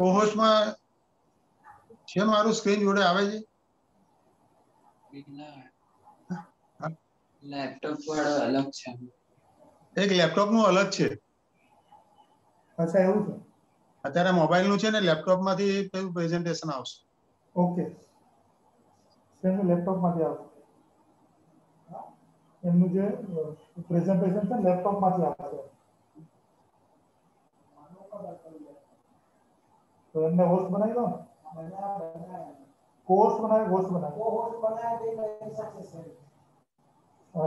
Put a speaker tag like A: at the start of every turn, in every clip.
A: કોહોસ્ટમાં છે મારું સ્ક્રીન જોડે આવે છે
B: લેપટોપ વાળો અલગ છે
A: એક લેપટોપ નું અલગ છે
C: અચ્છા એવું છે
A: અત્યારે મોબાઈલ નું છે ને લેપટોપ માંથી પેલું પ્રેઝન્ટેશન આવશે
C: ઓકે એમનું લેપટોપમાંથી આવશે એમનું જે પ્રેઝન્ટેશન છે લેપટોપમાંથી આવશે તો એમને હોસ્ટ બનાવી દો ને કોર્સ બનાવે હોસ્ટ બનાવે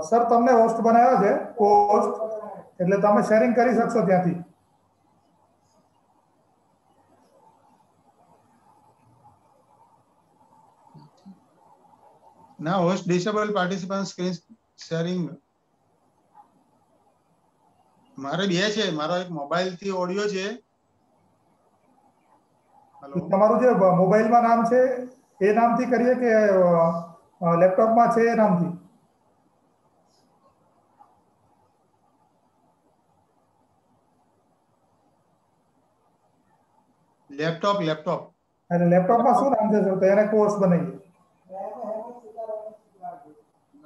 C: સર તમને હોસ્ટ બનાવ્યો છે કોસ્ટ એટલે તમે શેરિંગ કરી શકશો ત્યાંથી
A: ના host disable participant screen sharing મારે બે છે મારો એક મોબાઈલ થી ઓડિયો છે હેલો
C: તમારું જે મોબાઈલમાં નામ છે એ નામથી કરીએ કે લેપટોપમાં છે એ નામથી
A: લેપટોપ લેપટોપ
C: એટલે લેપટોપમાં શું નામ છે સર તો એને કોર્સ બનાવીએ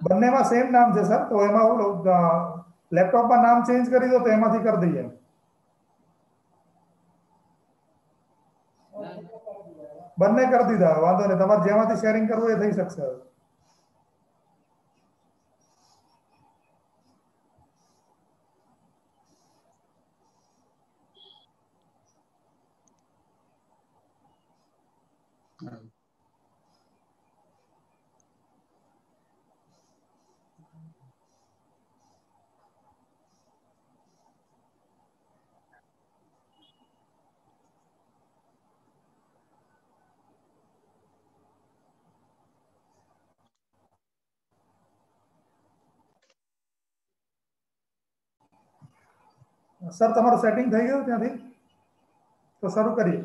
C: બંનેમાં સેમ નામ છે સર તો એમાં ઓલું, અ, લેપટોપમાં નામ ચેન્જ કરી દો તો એમાંથી કરી દઈએ બંને કરી દીધા. વાંધો નહીં. તમારે જેમાંથી શેરિંગ કરવું એ થઈ શકશે. સર તમારું સેટિંગ થઈ ગયું ત્યાંથી તો શરૂ કરીએ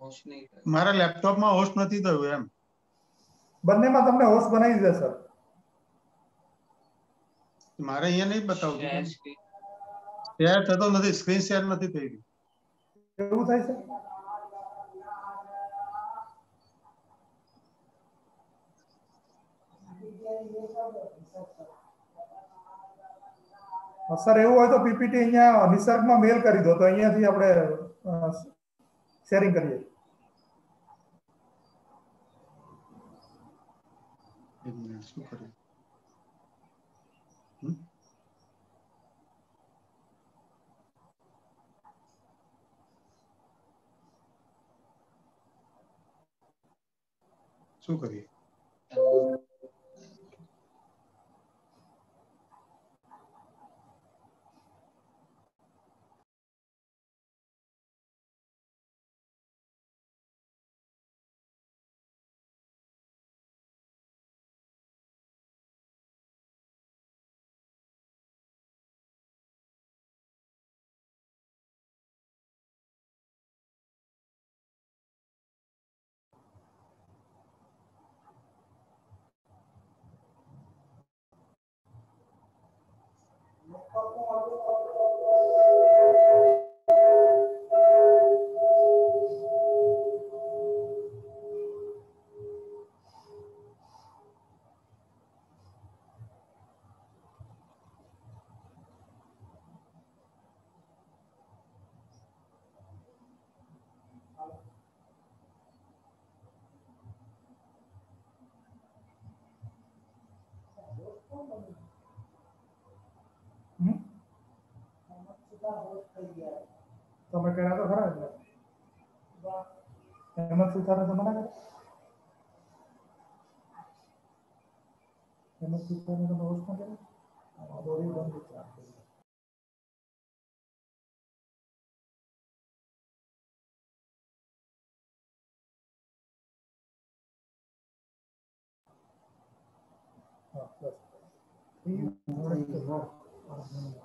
B: હોસ્ટ નહીં કરે.
A: મારા લેપટોપમાં હોસ્ટ નથી થયું એમ
C: બંનેમાં તમને હોસ્ટ બનાવી દીધા સર
A: મારે અહીંયા નહીં બતાવતું
B: Share screen.
A: શેર થતો નથી સ્ક્રીન શેર નથી થઈ રહી
C: એવું થાય છે સર એવું હોય તો પીપીટી અહીંયા નિસર્ગમાં મેલ કરી દો તો અહીંયાથી આપણે શેરિંગ કરીએ
A: એક મિનિટ શું કર્યું હમ? શું કરીએ
C: तो मैं कह रहा था खरा हेमंत सूखा ने तो मना करा। हेमंत सूखा ने तो नोट ना करा। और वो भी बंद किया Thank you.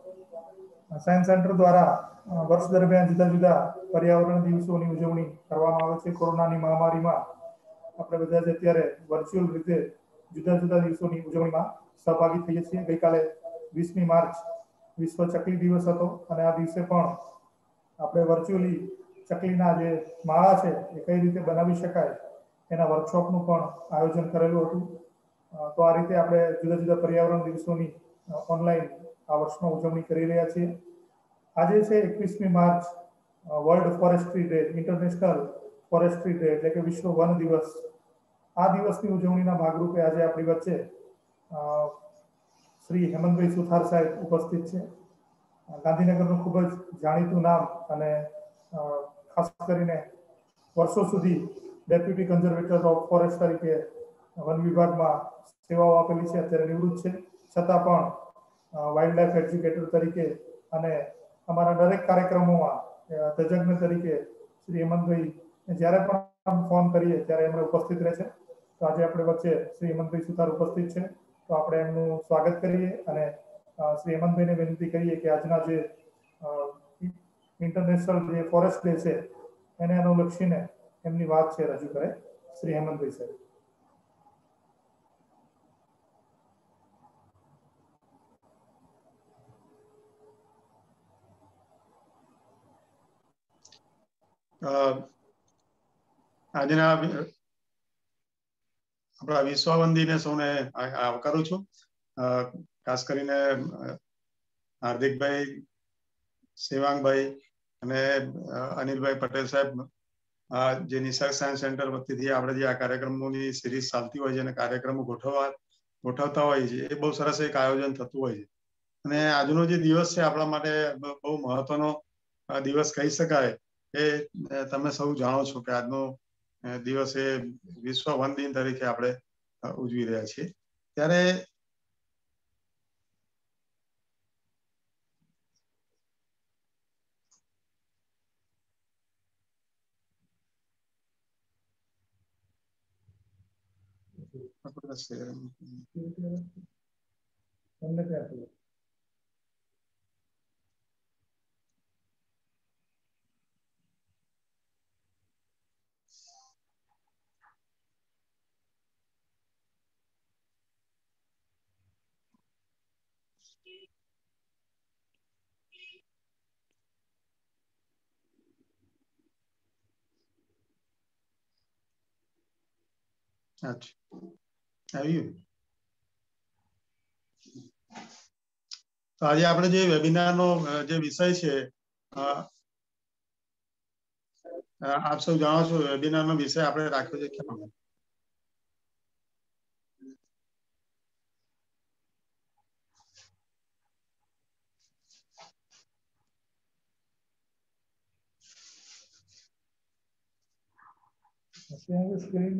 C: સાયન્સ સેન્ટર દ્વારા વર્ષ દરમિયાન જુદા જુદા પર્યાવરણ દિવસોની ઉજવણી કરવામાં આવે છે. કોરોનાની મહામારીમાં આપણે બધા જ અત્યારે વર્ચ્યુઅલ રીતે જુદા જુદા દિવસોની ઉજવણીમાં સહભાગી થઈએ છીએ. ગઈકાલે વીસમી માર્ચ વિશ્વ ચકલી દિવસ હતો અને આ દિવસે પણ આપણે વર્ચ્યુઅલી ચકલીના જે માળા છે એ કઈ રીતે બનાવી શકાય એના વર્કશોપનું પણ આયોજન કરેલું હતું. તો આ રીતે આપણે જુદા જુદા પર્યાવરણ દિવસોની ઓનલાઈન આ વર્ષમાં ઉજવણી કરી રહ્યા છીએ આજે છે એકવીસમી March world forestry day international forestry day એટલે કે વિશ્વ વન દિવસ આ દિવસની ઉજવણીના ભાગરૂપે આજે આપણી વચ્ચે અ, શ્રી હેમંતભાઈ સુથાર સાહેબ ઉપસ્થિત છે ગાંધીનગરનું ખૂબ જ જાણીતું નામ અને અ, ખાસ કરીને વર્ષો સુધી ડેપ્યુટી કન્ઝર્વેટર ઓફ ફોરેસ્ટ તરીકે વન વિભાગમાં સેવાઓ આપેલી છે અત્યારે નિવૃત્ત છે છતાં પણ વાઇલ્ડ લાઈફ એજ્યુકેટર તરીકે અને અમારા દરેક કાર્યક્રમોમાં અ, તજજ્ઞ તરીકે શ્રી હેમંતભાઈ જ્યારે પણ ફોન કરીએ ત્યારે એમણે ઉપસ્થિત રહે છે તો આજે આપણે વચ્ચે શ્રી હેમંતભાઈ સુથાર ઉપસ્થિત છે તો આપણે એમનું સ્વાગત કરીએ અને અ, શ્રી હેમંતભાઈને વિનંતી કરીએ કે આજના જે ઇન્ટરનેશનલ જે ફોરેસ્ટ ડે છે એને અનુલક્ષીને એમની વાત છે રજૂ કરે શ્રી હેમંતભાઈ સાહેબ
A: આજના વિ- આપણા વિશ્વાવંદીને સૌને આવકારું છું. ખાસ કરીને હાર્દિકભાઈ, સેવાંગભાઈ અને અનિલભાઈ પટેલ સાહેબ જે નિસર્ગ સાયન્સ સેન્ટર વતીથી આપણે જે આ કાર્યક્રમોની સિરીઝ ચાલતી હોય છે અને કાર્યક્રમો ગોઠવવા, ગોઠવતા હોય છે, એ બહુ સરસ એક આયોજન થતું હોય છે. અને આજનો જે દિવસ છે આપણા માટે બહુ મહત્વનો દિવસ કહી શકાય. એ તમે સૌ જાણો છો કે આજનો દિવસ વિશ્વ વન દિન તરીકે આપણે ઉજવી રહ્યા છીએ. ત્યારે આપણે શેર-
C: તમને ક્યાં ખબર?
A: અચ્છા તો આજે આપણે જે વેબિનારનો જે વિષય છે આપ સૌ જાણો છો વેબિનારનો વિષય આપણે રાખ્યો છે કેમ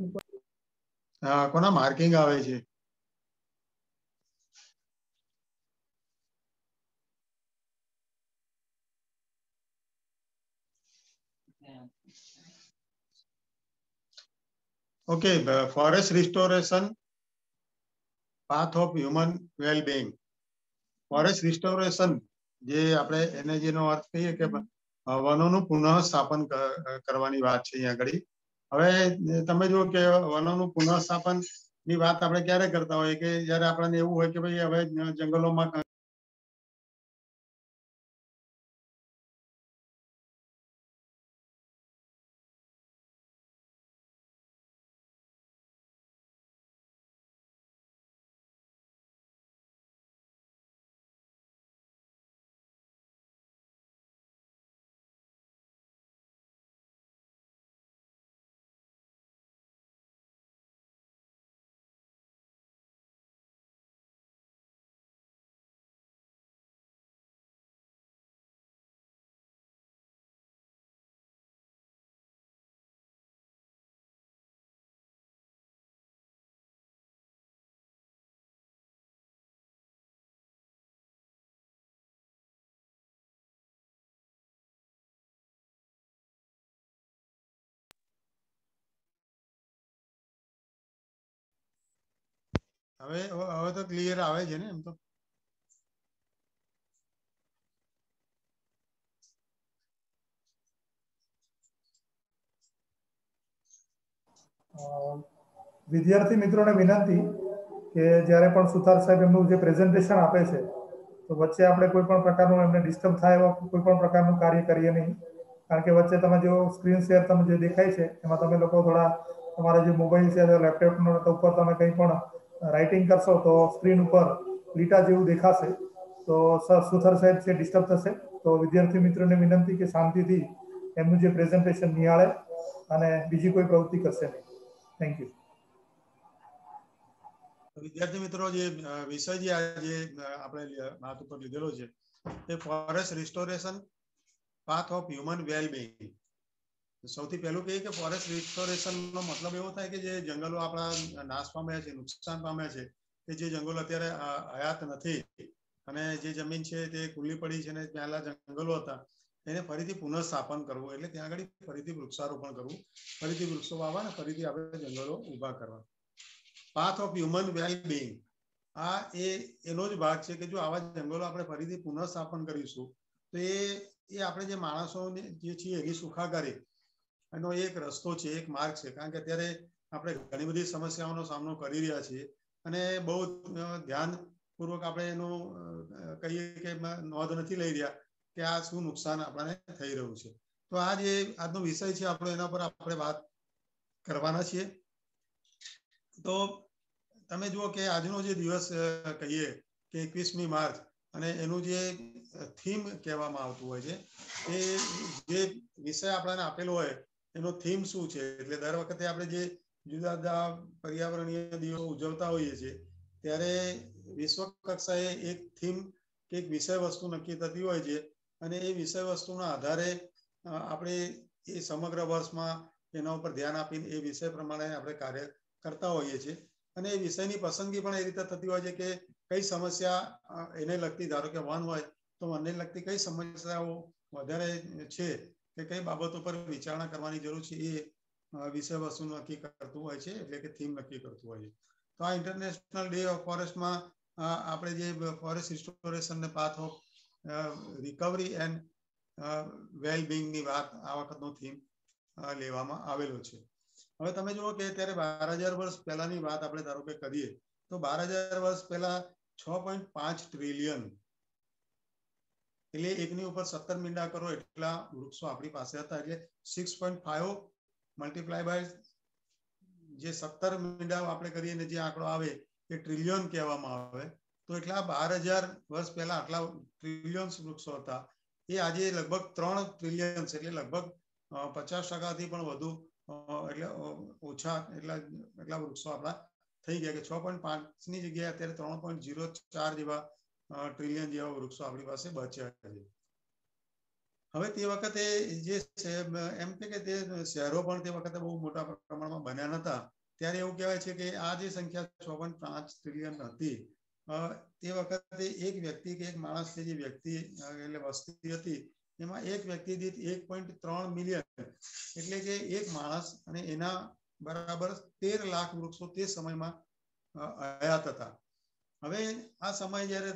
C: ઉપર
A: અ, કોના માર્કિંગ આવે છે okay forest restoration path of human wellbeing forest restoration જે આપણે એને જેનો અર્થ કહીએ કે અ, વનોનું પુનઃ સ્થાપન ક- કરવાની વાત છે અહીંયા આગળ હવે તમે જુઓ કે વનોનું પુનઃસ્થાપનની વાત આપણે ક્યારે કરતા હોઈએ કે જયારે આપણને એવું હોય કે ભાઈ હવે જંગલોમાં હવે હવે તો ક્લિયર આવે છે ને એમ તો
C: વિદ્યાર્થી મિત્રોને વિનંતી કે જ્યારે પણ સુથાર સાહેબ એમનું જે પ્રેઝન્ટેશન આપે છે તો વચ્ચે આપણે કોઈ પણ પ્રકારનું એમને ડિસ્ટર્બ થાય એવા કોઈ પણ પ્રકારનું કાર્ય કરીએ નહીં કારણ કે વચ્ચે તમે જો સ્ક્રીન શેર તમે જે દેખાય છે એમાં તમે લોકો થોડા તમારા જે મોબાઈલ છે અથવા લેપટોપનો ઉપર તમે કંઈ પણ રાઇટિંગ કરશો તો સ્ક્રીન ઉપર લીટા જેવું દેખાશે તો સુથાર સાહેબ છે ડિસ્ટર્બ થશે તો વિદ્યાર્થી મિત્રોને વિનંતી કે શાંતિથી એમનું જે પ્રેઝન્ટેશન નિહાળે અને બીજી કોઈ પ્રવૃત્તિ કરશે નહીં થેન્ક યુ
A: વિદ્યાર્થી મિત્રો જે વિષય જે આજે આપણે વાત ઉપર લીધેલો છે એ forest restoration path of human wellbeing સૌથી પહેલું કહીએ કે ફોરેસ્ટ રિસ્ટોરેશન નો મતલબ એવો થાય કે જે જંગલો આપણા નાશ પામ્યા છે, નુકસાન પામ્યા છે, કે જે જંગલો અત્યારે હયાત નથી અને જે જમીન છે તે ખુલ્લી પડી છે ને પહેલા જંગલો હતા, એને ફરીથી પુનઃસ્થાપન કરવું એટલે ત્યાં આગળ ફરીથી વૃક્ષારોપણ કરવું, ફરીથી વૃક્ષો વાવવા ને ફરીથી આપણે જંગલો ઊભા કરવા. Path of human wellbeing. આ એ, એનો જ ભાગ છે કે જો આવા જંગલો આપણે ફરીથી પુનઃસ્થાપન કરીશું, તો એ એ આપણે જે માણસો જે છીએ એની સુખાકારી એનો એક રસ્તો છે એક માર્ગ છે કારણ કે અત્યારે આપણે ઘણી બધી સમસ્યાઓનો સામનો કરી રહ્યા છીએ અને બહુ ધ્યાનપૂર્વક આપણે એનું કહીએ કે નોંધ નથી લઈ રહ્યા કે આ શું નુકસાન આપણને થઈ રહ્યું છે તો આ જે આજનો વિષય છે આપણો એના પર આપણે વાત કરવાના છીએ તો તમે જુઓ કે આજનો જે દિવસ કહીએ કે એકવીસમી માર્ચ અને એનું જે થીમ કહેવામાં આવતું હોય છે એ જે વિષય આપણને આપેલો હોય એનો થીમ શું છે એટલે દર વખતે આપણે જે જુદા જુદા પર્યાવરણીય દિવસો ઉજવતા હોઈએ છીએ ત્યારે વિશ્વ કક્ષાએ એક થીમ કે એક વિષય વસ્તુ નક્કી થતી હોય છે અને એ વિષય વસ્તુના આધારે આપણે એ સમગ્ર વર્ષમાં એના ઉપર ધ્યાન આપીને એ વિષય પ્રમાણે આપણે કાર્ય કરતા હોઈએ છીએ અને એ વિષયની પસંદગી પણ એ રીતે થતી હોય છે કે કઈ સમસ્યા એને લગતી ધારો કે વન હોય તો વનને લગતી કઈ સમસ્યાઓ વધારે છે કે કઈ બાબતો પર વિચારણા કરવાની જરૂર છે એ વિષય વસ્તુ નક્કી કરતું હોય છે એટલે કે થીમ નક્કી કરતું હોય છે તો આ ઇન્ટરનેશનલ ડે ઓફ ફોરેસ્ટમાં આપણે જે ફોરેસ્ટ રિસ્ટોરેશન ને પાથ ઓફ રિકવરી એન્ડ વેલબિંગની વાત આ વખતનો થીમ લેવામાં આવેલો છે હવે તમે જુઓ કે ત્યારે બાર હજાર વર્ષ પહેલાની વાત આપણે ધારો કે કરીએ તો બાર હજાર વર્ષ પહેલા છ પોઈન્ટ પાંચ ટ્રિલિયન એટલે એકની ઉપર સત્તર મીંડા કરો એટલા વૃક્ષો આપણી પાસે હતા એટલે six point five multiply by જે સત્તર મીંડા આપણે કરીએ ને જે આંકડો આવે એ ટ્રિલિયન કહેવામાં આવે તો એટલા બાર હજાર વર્ષ પહેલા આટલા ટ્રિલિયન્સ વૃક્ષો હતા એ આજે લગભગ ત્રણ ટ્રિલિયન્સ એટલે લગભગ પચાસ ટકાથી પણ વધુ એટલે ઓછા એટલા એટલા વૃક્ષો આપણા થઈ ગયા કે છ પોઈન્ટ પાંચની જગ્યાએ અત્યારે ત્રણ પોઈન્ટ ઝીરો ચાર જેવા ટ્રિલિયન જેવા વૃક્ષો આપણી પાસે બચ્યા છે હવે તે વખતે જે એમ કે તે શહેરો પણ તે વખતે બહુ મોટા પ્રમાણમાં બન્યા નતા ત્યારે એવું કહેવાય છે કે આ જે સંખ્યા છ પોઈન્ટ પાંચ ટ્રિલિયન હતી તે વખતે એક વ્યક્તિ કે એક માણસ જે વ્યક્તિ એટલે વસ્તી હતી એમાં એક વ્યક્તિ દીઠ એક પોઈન્ટ ત્રણ મિલિયન એટલે કે એક માણસ અને એના બરાબર તેર લાખ વૃક્ષો તે સમયમાં હયાત હતા હવે આ સમય જ્યારે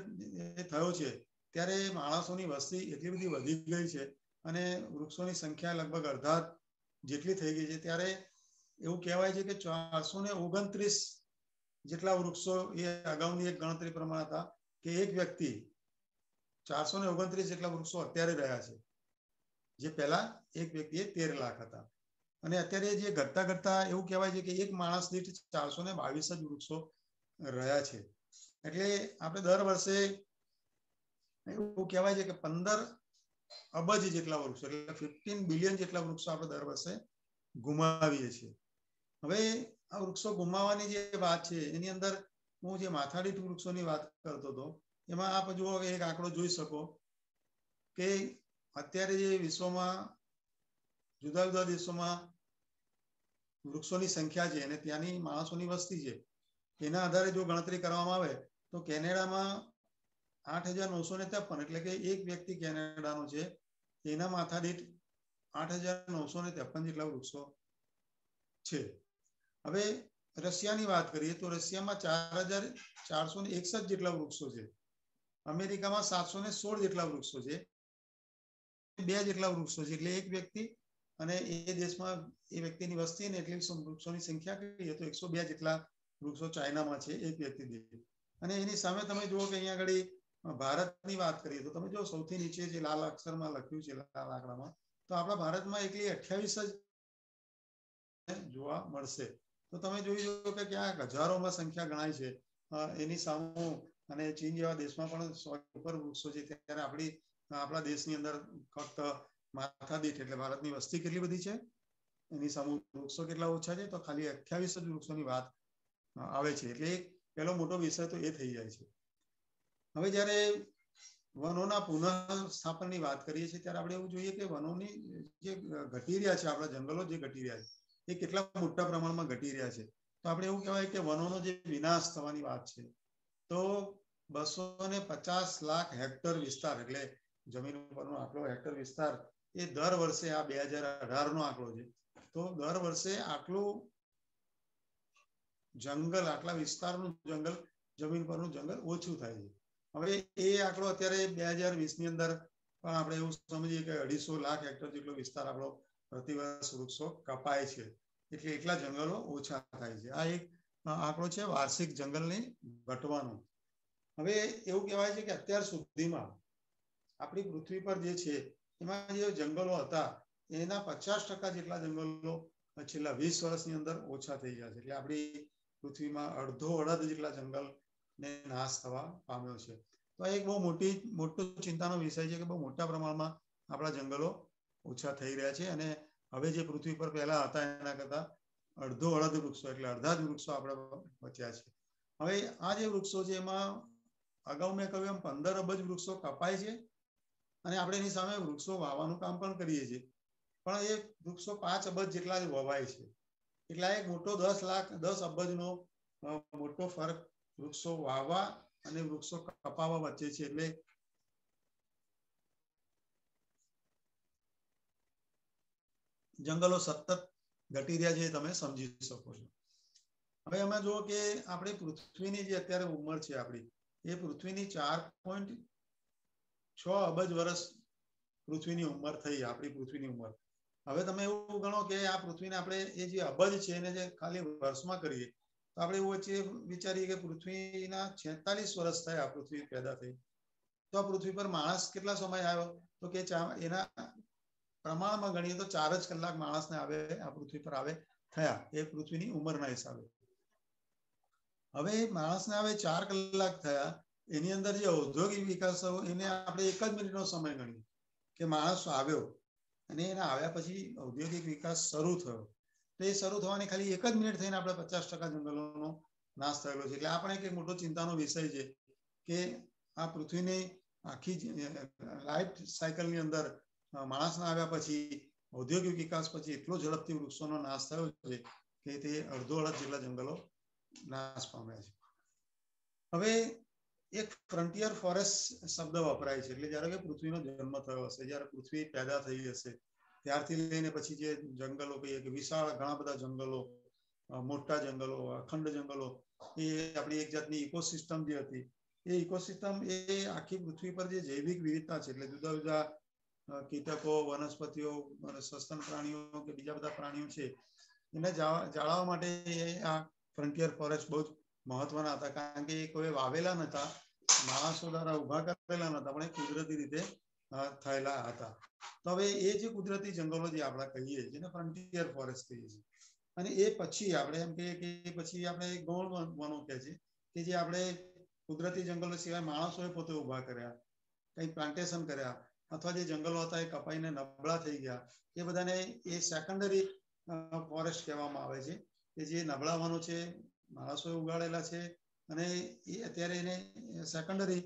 A: થયો છે ત્યારે માણસોની વસ્તી એટલી બધી વધી ગઈ છે અને વૃક્ષોની સંખ્યા લગભગ અડધા જેટલી થઈ ગઈ છે ત્યારે એવું કહેવાય છે કે ચારસો ને ઓગણત્રીસ જેટલા વૃક્ષો એ અગાઉની એક ગણતરી પ્રમાણે હતા કે એક વ્યક્તિ ચારસો ને ઓગણત્રીસ જેટલા વૃક્ષો અત્યારે રહ્યા છે જે પહેલા એક વ્યક્તિએ તેર લાખ હતા અને અત્યારે જે ઘટતા ઘટતા એવું કહેવાય છે કે એક માણસ દીઠ ચારસો ને બાવીસ જ વૃક્ષો રહ્યા છે એટલે આપણે દર વર્ષે એવું કહેવાય છે કે પંદર અબજ જેટલા વૃક્ષો, એટલે ફિફ્ટીન બિલિયન જેટલા વૃક્ષો આપણે દર વર્ષે ગુમાવીએ છીએ. હવે આ વૃક્ષો ગુમાવવાની જે વાત છે, એની અંદર હું જે માથાદીઠ વૃક્ષોની વાત કરતો હતો, એમાં આપ જુઓ એક આંકડો જોઈ શકો કે અત્યારે જે વિશ્વમાં, જુદા જુદા દેશોમાં વૃક્ષોની સંખ્યા છે અને ત્યાંની માણસોની વસ્તી છે, એના આધારે જો ગણતરી કરવામાં આવે તો કેનેડામાં આઠ હજાર નવસો ને ત્રેપન એટલે કે એક વ્યક્તિ કેનેડાનો છે, એના માથા દીઠ આઠ હજાર નવસો ને ત્રેપન જેટલા વૃક્ષો છે. હવે રશિયાની વાત કરીએ તો રશિયામાં ચાર હજાર ચારસો ને એકસઠ જેટલા વૃક્ષો છે. અમેરિકામાં સાતસો ને સોળ જેટલા વૃક્ષો છે. બે જેટલા વૃક્ષો છે એટલે એક વ્યક્તિ અને એ દેશમાં એ વ્યક્તિની વસ્તી ને એટલી વૃક્ષોની સંખ્યા કહીએ તો એકસો બે જેટલા વૃક્ષો ચાઇનામાં છે એક વ્યક્તિ દીઠ. અને એની સામે તમે જુઓ કે અહીંયા આગળ ભારતની વાત કરીએ તો તમે જો સૌથી નીચે જે લાલ અક્ષરમાં લખ્યું છે, લાલ આંકડામાં, તો આપણા ભારતમાં એકલી અઠ્યાવીસ જ જોવા મળશે. તો તમે જોઈ લો કે ક્યાંક હજારોમાં સંખ્યા ગણાય છે. એની સામે અને ચીન જેવા દેશમાં પણ સો, ઉપર વૃક્ષો છે. ત્યારે આપણી, આપણા દેશની અંદર ફક્ત માથા દીઠ એટલે ભારતની વસ્તી કેટલી બધી છે? એની સામે વૃક્ષો કેટલા ઓછા છે? તો ખાલી અઠ્યાવીસ જ વૃક્ષોની વાત આવે છે. એટલે પહેલો મોટો વિષય તો એ થઈ જાય છે હવે જ્યારે વનોના પુનઃ સ્થાપનની વાત કરીએ છીએ ત્યારે આપણે એવું જોઈએ કે વનોની જે ઘટી રહ્યા છે આપણા જંગલો જે ઘટી રહ્યા છે એ કેટલા મોટા પ્રમાણમાં ઘટી રહ્યા છે તો આપણે એવું કહેવાય કે વનોનો જે વિનાશ થવાની વાત છે તો બસો ને પચાસ લાખ હેક્ટર વિસ્તાર એટલે જમીન ઉપરનો આટલો હેક્ટર વિસ્તાર એ દર વર્ષે આ બે હજાર અઢાર નો આંકડો છે તો દર વર્ષે આટલું જંગલ આટલા વિસ્તારનું જંગલ જમીન પરનું જંગલ ઓછું થાય છે હવે એ આંકડો અત્યારે બે હજાર વીસ ની અંદર પણ આપણે એવું સમજીએ કે અઢીસો લાખ હેક્ટર જેટલો વિસ્તાર આપણો પ્રતિવર્ષ વૃક્ષો કપાય છે એટલે એટલા જંગલો ઓછા થાય છે આ એક આંકડો છે વાર્ષિક જંગલની ઘટવાનો હવે એવું કહેવાય છે કે અત્યાર સુધીમાં આપણી પૃથ્વી પર જે છે એમાં જે જંગલો હતા એના પચાસ ટકા જેટલા જંગલો છેલ્લા વીસ વર્ષની અંદર ઓછા થઈ ગયા છે એટલે આપણી પૃથ્વીમાં અડધો અડધ જેટલા જંગલ ને નાશ થવા પામ્યો છે તો એક બહુ મોટી મોટો ચિંતાનો વિષય છે કે બહુ મોટા પ્રમાણમાં આપણા જંગલો ઓછા થઈ રહ્યા છે અને હવે જે પૃથ્વી પર પહેલા હતા એના કરતા અડધો અડધ વૃક્ષો એટલે અડધા જ વૃક્ષો આપણે બચ્યા છે હવે આ જે વૃક્ષો છે એમાં અગાઉ મેં કહ્યું એમ પંદર અબજ વૃક્ષો કપાય છે અને આપણે એની સામે વૃક્ષો વાવવાનું કામ પણ કરીએ છીએ પણ એ વૃક્ષો પાંચ અબજ જેટલા જ વવાય છે એટલે એક મોટો દસ લાખ દસ અબજનો મોટો ફરક વૃક્ષો વાવવા અને વૃક્ષો કપાવવા વચ્ચે છે એટલે જંગલો સતત ઘટી રહ્યા છે તમે સમજી શકો છો હવે એમાં જુઓ કે આપણે પૃથ્વીની જે અત્યારે ઉંમર છે આપણી એ પૃથ્વીની ચાર પોઈન્ટ છ અબજ વર્ષ પૃથ્વીની ઉંમર થઈ આપણી પૃથ્વીની ઉંમર હવે તમે એવું ગણો કે આ પૃથ્વીને આપણે એ જે અબજ છે એને જે ખાલી વર્ષમાં કરીએ તો આપણે એવું વચ્ચે વિચારીએ કે પૃથ્વીના છેતાલીસ વર્ષ થયા પૃથ્વી પેદા થઈ તો આ પૃથ્વી પર માણસ કેટલા સમય આવ્યો તો કે એના પ્રમાણમાં ગણીએ તો ચાર જ કલાક માણસને આવે આ પૃથ્વી પર આવે થયા એ પૃથ્વીની ઉંમરના હિસાબે હવે માણસને આવે ચાર કલાક થયા એની અંદર જે ઔદ્યોગિક વિકાસ થયો એને આપણે એક જ મિનિટનો સમય ગણીએ કે માણસ આવ્યો અને એના આવ્યા પછી ઔદ્યોગિક વિકાસ શરૂ થયો તો એ શરૂ થવાની ખાલી એક જ મિનિટ થઈને આપણે પચાસ ટકા જંગલોનો નાશ થયેલો છે એટલે આપણે એક મોટો ચિંતાનો વિષય છે કે આ પૃથ્વીની આખી લાઈફ સાયકલની અંદર માણસના આવ્યા પછી ઔદ્યોગિક વિકાસ પછી એટલો ઝડપથી વૃક્ષોનો નાશ થયો છે કે તે અડધો અડધ જેટલા જંગલો નાશ પામ્યા છે હવે એક ફ્રન્ટિયર ફોરેસ્ટ શબ્દ વપરાય છે એટલે જયારે કે પૃથ્વીનો જન્મ થયો હશે જયારે પૃથ્વી પેદા થઈ હશે ત્યારથી લઈને પછી જે જંગલો કહીએ કે વિશાળ ઘણા બધા જંગલો મોટા જંગલો અખંડ જંગલો એ આપણી એક જાતની ઇકોસિસ્ટમ જે હતી એ ઇકોસિસ્ટમ એ આખી પૃથ્વી પર જે જૈવિક વિવિધતા છે એટલે જુદા જુદા કીટકો વનસ્પતિઓ સસ્તન પ્રાણીઓ કે બીજા બધા પ્રાણીઓ છે એને જાળવવા માટે આ ફ્રન્ટિયર ફોરેસ્ટ બહુ જ મહત્વના હતા કારણ કે એ કોઈ વાવેલા નતા માણસો દ્વારા ઊભા કરેલા નતા, પણ એ કુદરતી રીતે થયેલા હતા. તો હવે એ જે કુદરતી જંગલો જે આપણે કહીએ જેને ફ્રન્ટિયર ફોરેસ્ટ કહીએ છીએ, અને એ પછી આપણે એમ કહીએ કે પછી આપણે ગૌણ વનો કહે છે કે જે આપણે કુદરતી જંગલો સિવાય માણસોએ પોતે ઊભા કર્યા કંઈક પ્લાન્ટેશન કર્યા, અથવા જે જંગલો હતા એ કપાઈને નબળા થઈ ગયા, એ બધાને એ સેકન્ડરી ફોરેસ્ટ કહેવામાં આવે છે કે જે નબળા વનો છે, માણસોએ ઉગાડેલા છે અને એ અત્યારે એને સેકન્ડરી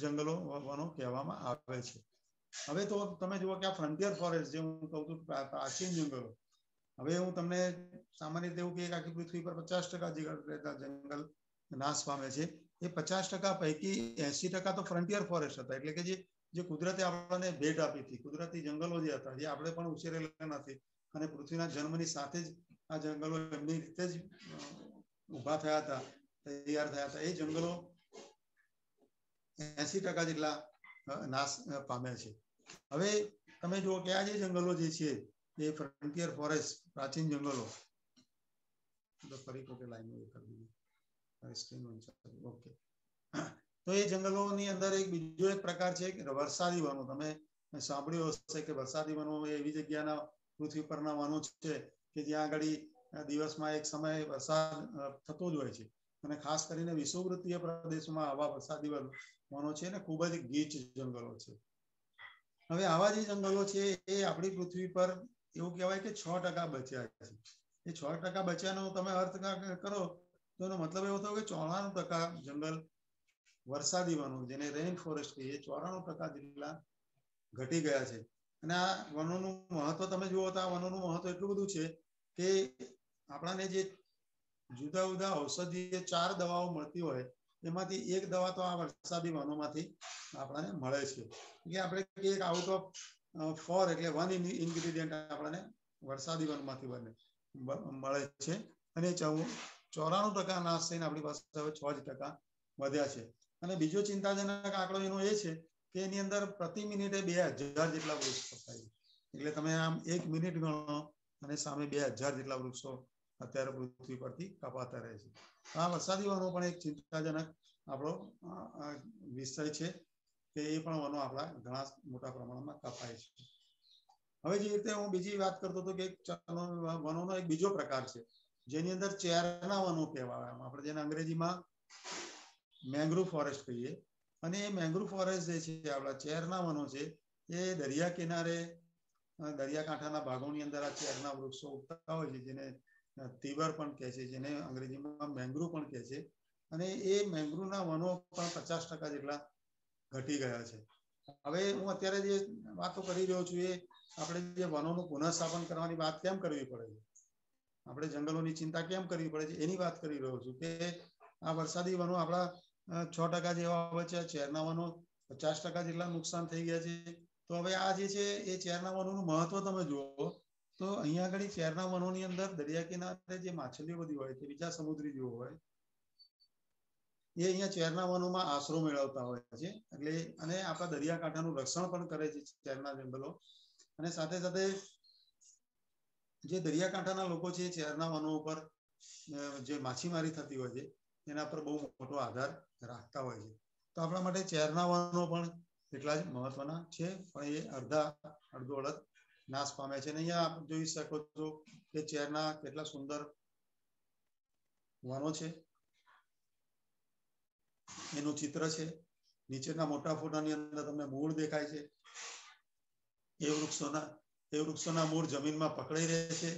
A: જંગલો વનો કહેવામાં આવે છે. હવે તો તમે જુઓ કે આ ફ્રન્ટિયર ફોરેસ્ટ જે હું કહું છું પ્રાચીન જંગલો. હવે હું તમને સામાન્ય રીતે એવું કે આખી પૃથ્વી પર પચાસ ટકા જંગલ નાશ પામે છે, એ પચાસ ટકા પૈકી એસી ટકા તો ફ્રન્ટિયર ફોરેસ્ટ હતા. એટલે કે જે જે કુદરતે આપણને ભેટ આપી હતી. કુદરતી જંગલો જે હતા, જે આપણે પણ ઉછેરેલા નથી. અને પૃથ્વીના જન્મની સાથે જ આ જંગલો એમની રીતે જ ઊભા થયા હતા. તૈયાર થયા હતા એ જંગલો એસી ટકા જેટલા નાશ પામ્યા છે હવે તમે જુઓ કે આ જે જંગલો જે છે એ ફ્રન્ટિયર ફોરેસ્ટ પ્રાચીન જંગલો ફરી કોકે લાઈન કરી દીધી સ્ક્રીન ઓકે તો એ જંગલોની અંદર એક બીજો એક પ્રકાર છે કે વરસાદી વનો તમે સાંભળ્યું હશે કે વરસાદી વનો એવી જગ્યાના પૃથ્વી પરના વનો છે કે જ્યાં આગળ દિવસમાં એક સમય વરસાદ થતો જ હોય છે અને ખાસ કરીને વિષુવવૃત્તીય પ્રદેશમાં આવા વરસાદી વનો છે ને ખૂબ જ ગીચ જંગલો છે. હવે આવા જે જંગલો છે એ આપણી પૃથ્વી પર એવું કહેવાય કે છ ટકા બચ્યા છે. એ છ ટકા બચ્યાનો તમે અર્થ કરો તો એનો મતલબ એવો થયો કે ચોરાણું ટકા જંગલ વરસાદી વનો જેને રેઇન ફોરેસ્ટ કહીએ ચોરાણું ટકા જેટલા ઘટી ગયા છે. અને આ વનોનું મહત્વ તમે જુઓ તો આ વનોનું મહત્વ એટલું બધું છે કે આપણાને જે જુદા જુદા ઔષધીય ચાર દવાઓ મળતી હોય, એમાંથી એક દવા તો આ વરસાદી વનોમાંથી આપણને મળે છે. એટલે આપણે એક આઉટ ઓફ ફોર એટલે વન ઇન્ગ્રીડિયન્ટ આપણને વરસાદી વનમાંથી બને મળે છે. અને ચૌ, ચોરાણું ટકા નાશ થઈને આપણી પાસે હવે છ જ ટકા વધ્યા છે. અને બીજો ચિંતાજનક આંકડો એનો એ છે કે એની અંદર પ્રતિ મિનિટે બે હજાર જેટલા વૃક્ષ કપાય એટલે તમે આમ એક મિનિટ ગણો અને સામે બે હજાર જેટલા વૃક્ષો અત્યારે પૃથ્વી પરથી કપાતા રહે છે. આ વરસાદી વનો પણ એક ચિંતાજનક આપણો વિષય છે કે એ પણ વનો આપણા ઘણા મોટા પ્રમાણમાં કપાય છે. હવે જે રીતે હું બીજી વાત કરતો હતો કે વનોનો એક બીજો પ્રકાર છે, જેની અંદર ચેરના વનો કહેવાય. આપણે જેને અંગ્રેજીમાં મેંગ્રુવ ફોરેસ્ટ કહીએ. અને એ મેંગ્રુવ ફોરેસ્ટ જે છે, આપણા ચેરના વનો છે, એ દરિયા કિનારે દરિયાકાંઠાના ભાગોની અંદર આ ચેરના વૃક્ષો ઉગતા હોય છે, જેને તીવર પણ કહે છે જેને અંગ્રેજીમાં મેંગ્રુવ પણ કહે છે અને એ મેંગ્રુવના વનો પણ પચાસ ટકા જેટલા ઘટી ગયા છે હવે હું અત્યારે જે વાતો કરી રહ્યો છું એ આપણે જે વનોનું પુનઃસ્થાપન કરવાની વાત કેમ કરવી પડે છે આપણે જંગલોની ચિંતા કેમ કરવી પડે છે એની વાત કરી રહ્યો છું કે આ વરસાદી વનો આપણા છ ટકા જેવા બચ્યા ચેરના વનો પચાસ ટકા જેટલા નુકસાન થઈ ગયા છે તો હવે આ જે છે એ ચેરના વનોનું મહત્વ તમે જુઓ તો અહીંયા આગળ ચેરના વનોની અંદર દરિયા કિનારે જે માછલીઓ બધી હોય કે બીજા સમુદ્રી જીવો હોય એ અહીંયા ચેરના વનોમાં આશરો મેળવતા હોય છે એટલે અને આપણા દરિયાકાંઠાનું રક્ષણ પણ કરે છે ચેરના જંગલો અને સાથે સાથે જે દરિયાકાંઠાના લોકો છે ચેરના વનો ઉપર જે માછીમારી થતી હોય છે એના પર બહુ મોટો આધાર રાખતા હોય છે તો આપણા માટે ચેરના વનો પણ એટલા જ મહત્વના છે પણ એ અડધા અડધો અડધ નાશ પામે છે. અને અહીંયા આપ જોઈ શકો છો કે ચેરના કેટલા સુંદર વનો છે. એનું ચિત્ર છે. નીચેના મોટા ફોટાની અંદર તમને મૂળ દેખાય છે. એ વૃક્ષોના એ વૃક્ષોના મૂળ જમીનમાં પકડાઈ રહે છે.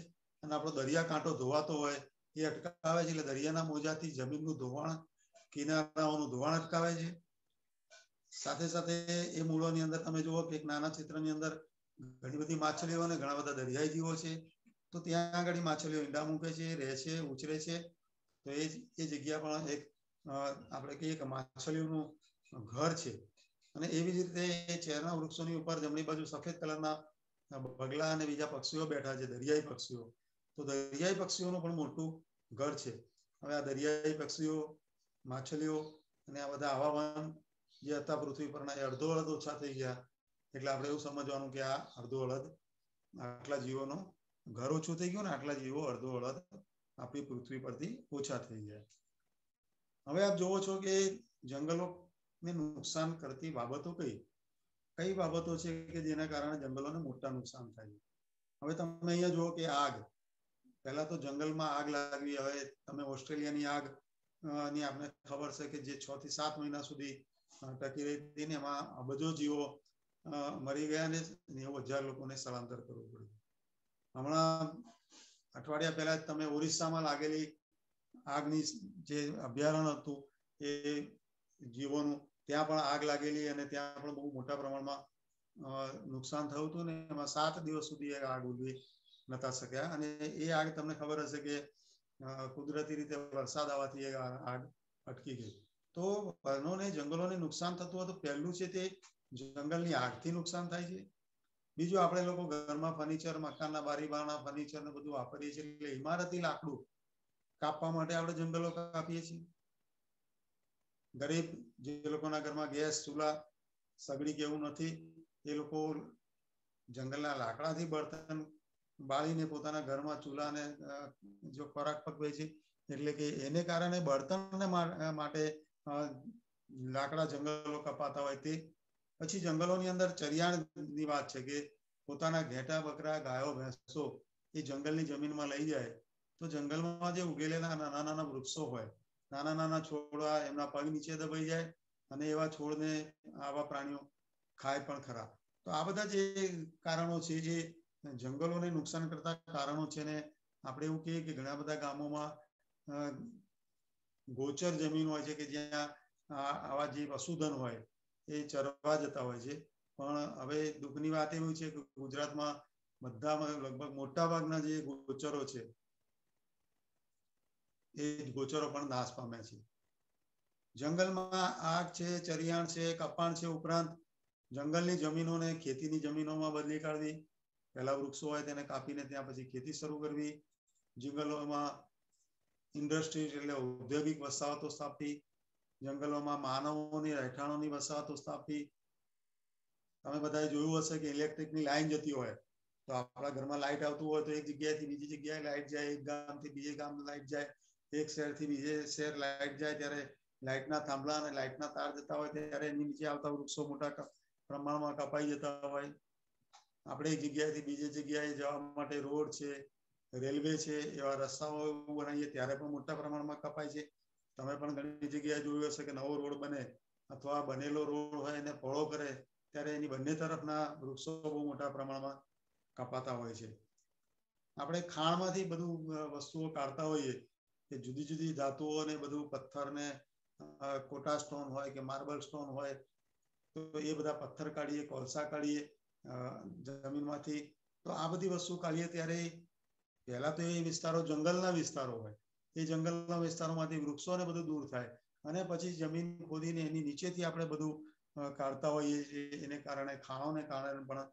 A: અને આપણો દરિયા કાંઠો ધોવાતો હોય એ અટકાવે છે. એટલે દરિયાના મોજાથી જમીનનું ધોવાણ, કિનારાઓનું ધોવાણ અટકાવે છે. સાથે સાથે એ મૂળોની અંદર તમે જુઓ કે એક નાના ચિત્રની અંદર ઘણી બધી માછલીઓ અને ઘણા બધા દરિયાઈ જીવો છે. તો ત્યાં આગળ માછલીઓ ઈંડા મૂકે છે, રહે છે, ઉછરે છે. તો એ એ જગ્યા પણ એક આપણે કહીએ કે માછલીઓનું ઘર છે. અને એવી જ રીતે ચેરના વૃક્ષોની ઉપર જમણી બાજુ સફેદ કલરના બગલા અને બીજા પક્ષીઓ બેઠા છે, દરિયાઈ પક્ષીઓ. તો દરિયાઈ પક્ષીઓનું પણ મોટું ઘર છે. હવે આ દરિયાઈ પક્ષીઓ, માછલીઓ અને આ બધા આવા વન જે હતા પૃથ્વી પરના એ અડધો અડધ ઓછા થઈ ગયા. એટલે આપણે એવું સમજવાનું કે આ અડધો અડધ આટલા જીવોનો ઘર ઓછું થઈ ગયું ને આટલા જીવો અડધો અડધ આપણી પૃથ્વી પરથી ઓછા થઈ ગયા હવે આપ જોવો છો કે જંગલોને નુકસાન કરતી બાબતો કઈ કઈ બાબતો છે કે જેના કારણે જંગલોને મોટા નુકસાન થાય હવે તમે અહીંયા જુઓ કે આગ પહેલા તો જંગલમાં આગ લાગવી હવે તમે ઓસ્ટ્રેલિયાની આગ ની આપને ખબર છે કે જે છ થી સાત મહિના સુધી ટકી રહી હતી ને એમાં અબજો જીવો મરી ગયા ને નેવું હજાર લોકોને સ્થળાંતર કરવું પડ્યું હમણાં અઠવાડિયા પહેલા તમે ઓરિસ્સામાં લાગેલી આગની જે અભયારણ્ય હતું એ જીવોનું ત્યાં પણ આગ લાગેલી અને ત્યાં પણ બહુ મોટા પ્રમાણમાં નુકસાન થયું હતું ને એમાં સાત દિવસ સુધી એ આગ ઉલવી નતા શક્યા અને એ આગ તમને ખબર હશે કે કુદરતી રીતે વરસાદ આવવાથી એ આગ અટકી ગઈ તો વનોને જંગલોને નુકસાન થતું હોય તો પહેલું છે તે જંગલની આગથી નુકસાન થાય છે બીજું આપણે લોકો ઘરમાં ફર્નિચર મકાનના બારી બારણા ફર્નિચર ને બધું વાપરીએ છીએ એટલે ઇમારતી લાકડું કાપવા માટે આપણે જંગલો કાપીએ છીએ ગરીબ જે લોકોના ઘરમાં ગેસ ચૂલા સગડી કે એવું નથી એ લોકો જંગલના લાકડાથી બળતણ બાળીને પોતાના ઘરમાં ચૂલાને જો ખોરાક પકવે છે એટલે કે એને કારણે બળતણને માટે લાકડા જંગલો કપાતા હોય તે પછી જંગલોની અંદર ચરિયાણની વાત છે કે પોતાના ઘેટા બકરા ગાયો ભેંસો એ જંગલની જમીનમાં લઈ જાય તો જંગલમાં જે ઉગેલેલા નાના નાના વૃક્ષો હોય નાના નાના છોડવા એમના પગ નીચે દબાઈ જાય અને એવા છોડને આવા પ્રાણીઓ ખાય પણ ખરા તો આ બધા જે કારણો છે એ જંગલોને નુકસાન કરતા કારણો છે ને આપણે એવું કહીએ કે ઘણા બધા ગામોમાં ગોચર જમીન હોય છે કે જ્યાં આવા જે પશુધન હોય એ ચરવા જતા હોય છે પણ હવે દુઃખની વાત એવું છે કે ગુજરાતમાં બધામાં લગભગ મોટા ભાગના જે ગોચરો છે એ ગોચરો પણ નાશ પામ્યા છે જંગલમાં આગ છે ચરિયાણ છે કપાણ છે ઉપરાંત જંગલની જમીનોને ખેતીની જમીનોમાં બદલી કાઢવી પહેલા વૃક્ષો હોય તેને કાપીને ત્યાં પછી ખેતી શરૂ કરવી જંગલોમાં ઇન્ડસ્ટ્રી એટલે ઔદ્યોગિક વસાહતો સ્થાપવી જંગલોમાં માનવોની રહેઠાણોની વસાહતો સ્થાપવી તમે બધાએ જોયું હશે કે ઇલેક્ટ્રિકની લાઈન જતી હોય તો આપણા ઘરમાં લાઈટ આવતું હોય તો એક જગ્યાએથી બીજી જગ્યાએ લાઈટ જાય એક ગામથી બીજે ગામ લાઈટ જાય એક શહેરથી બીજે શહેર લાઈટ જાય ત્યારે લાઈટના થાંભલા અને લાઈટના તાર જતા હોય ત્યારે એની નીચે આવતા વૃક્ષો મોટા પ્રમાણમાં કપાઈ જતા હોય આપણે એક જગ્યાએથી બીજી જગ્યાએ જવા માટે રોડ છે રેલવે છે એવા રસ્તાઓ બનાવીએ ત્યારે પણ મોટા પ્રમાણમાં કપાય છે તમે પણ ઘણી જગ્યાએ જોયું હશે કે નવો રોડ બને અથવા બનેલો રોડ હોય એને પહોળો કરે, ત્યારે એની બંને તરફના વૃક્ષો બહુ મોટા પ્રમાણમાં કપાતા હોય છે. આપણે ખાણમાંથી બધું વસ્તુઓ કાઢતા હોઈએ કે જુદી જુદી ધાતુઓ ને બધું પથ્થર ને કોટા સ્ટોન હોય કે માર્બલ સ્ટોન હોય, તો એ બધા પથ્થર કાઢીએ, કોલસા કાઢીએ જમીનમાંથી. તો આ બધી વસ્તુ કાઢીએ ત્યારે પહેલા તો એ વિસ્તારો જંગલના વિસ્તારો હોય. એ જંગલના વિસ્તારોમાંથી વૃક્ષો ને બધું દૂર થાય અને પછી જમીન ખોદીને એની નીચેથી આપણે બધું કાઢતા હોઈએ છીએ એને કારણે ખાણોને કારણે પણ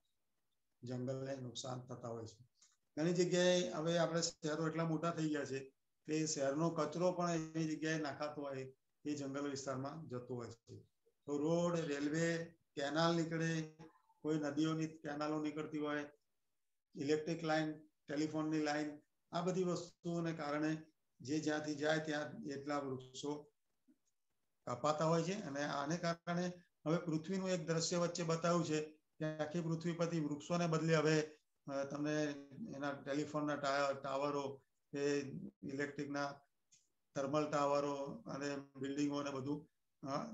A: જંગલને નુકસાન થતા હોય છે ઘણી જગ્યાએ હવે આપણે શહેરો એટલા મોટા થઈ ગયા છે કે શહેરનો કચરો પણ એની જગ્યાએ નાખાતો હોય એ જંગલ વિસ્તારમાં જતો હોય છે તો રોડ રેલવે કેનાલ નીકળે કોઈ નદીઓની કેનાલો નીકળતી હોય ઇલેક્ટ્રિક લાઈન ટેલિફોનની લાઈન આ બધી વસ્તુઓને કારણે જે જ્યાંથી જાય ત્યાં એટલા વૃક્ષો કપાતા હોય છે અને આને કારણે હવે પૃથ્વીનું એક દ્રશ્ય વચ્ચે બતાવ્યું છે કે આખી પૃથ્વી પરથી વૃક્ષોને બદલે હવે તમને એના ટેલિફોનના ટાવરો કે ઇલેક્ટ્રિકના થર્મલ ટાવરો અને બિલ્ડિંગો ને બધું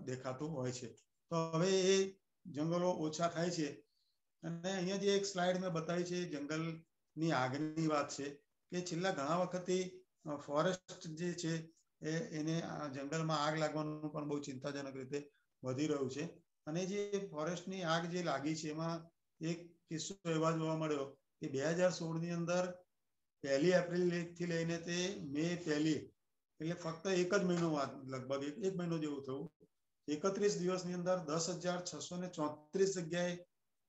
A: દેખાતું હોય છે તો હવે એ જંગલો ઓછા થાય છે અને અહીંયા જે એક સ્લાઇડ મેં બતાવી છે જંગલની આગની વાત છે કે છેલ્લા ઘણા વખતથી ફોરેસ્ટ જે છે એ એને જંગલમાં આગ લાગવાનું પણ બહુ ચિંતાજનક રીતે વધી રહ્યું છે અને જે ફોરેસ્ટની આગ જે લાગી છે એમાં એક કિસ્સો એવા જોવા મળ્યો કે બે હજાર સોળ ની અંદર પહેલી એપ્રિલ થી લઈને તે મે પહેલી એટલે ફક્ત એક જ મહિનો લગભગ એક મહિનો જેવું થયું એકત્રીસ દિવસની અંદર દસ હજાર છસો ને ચોત્રીસ જગ્યાએ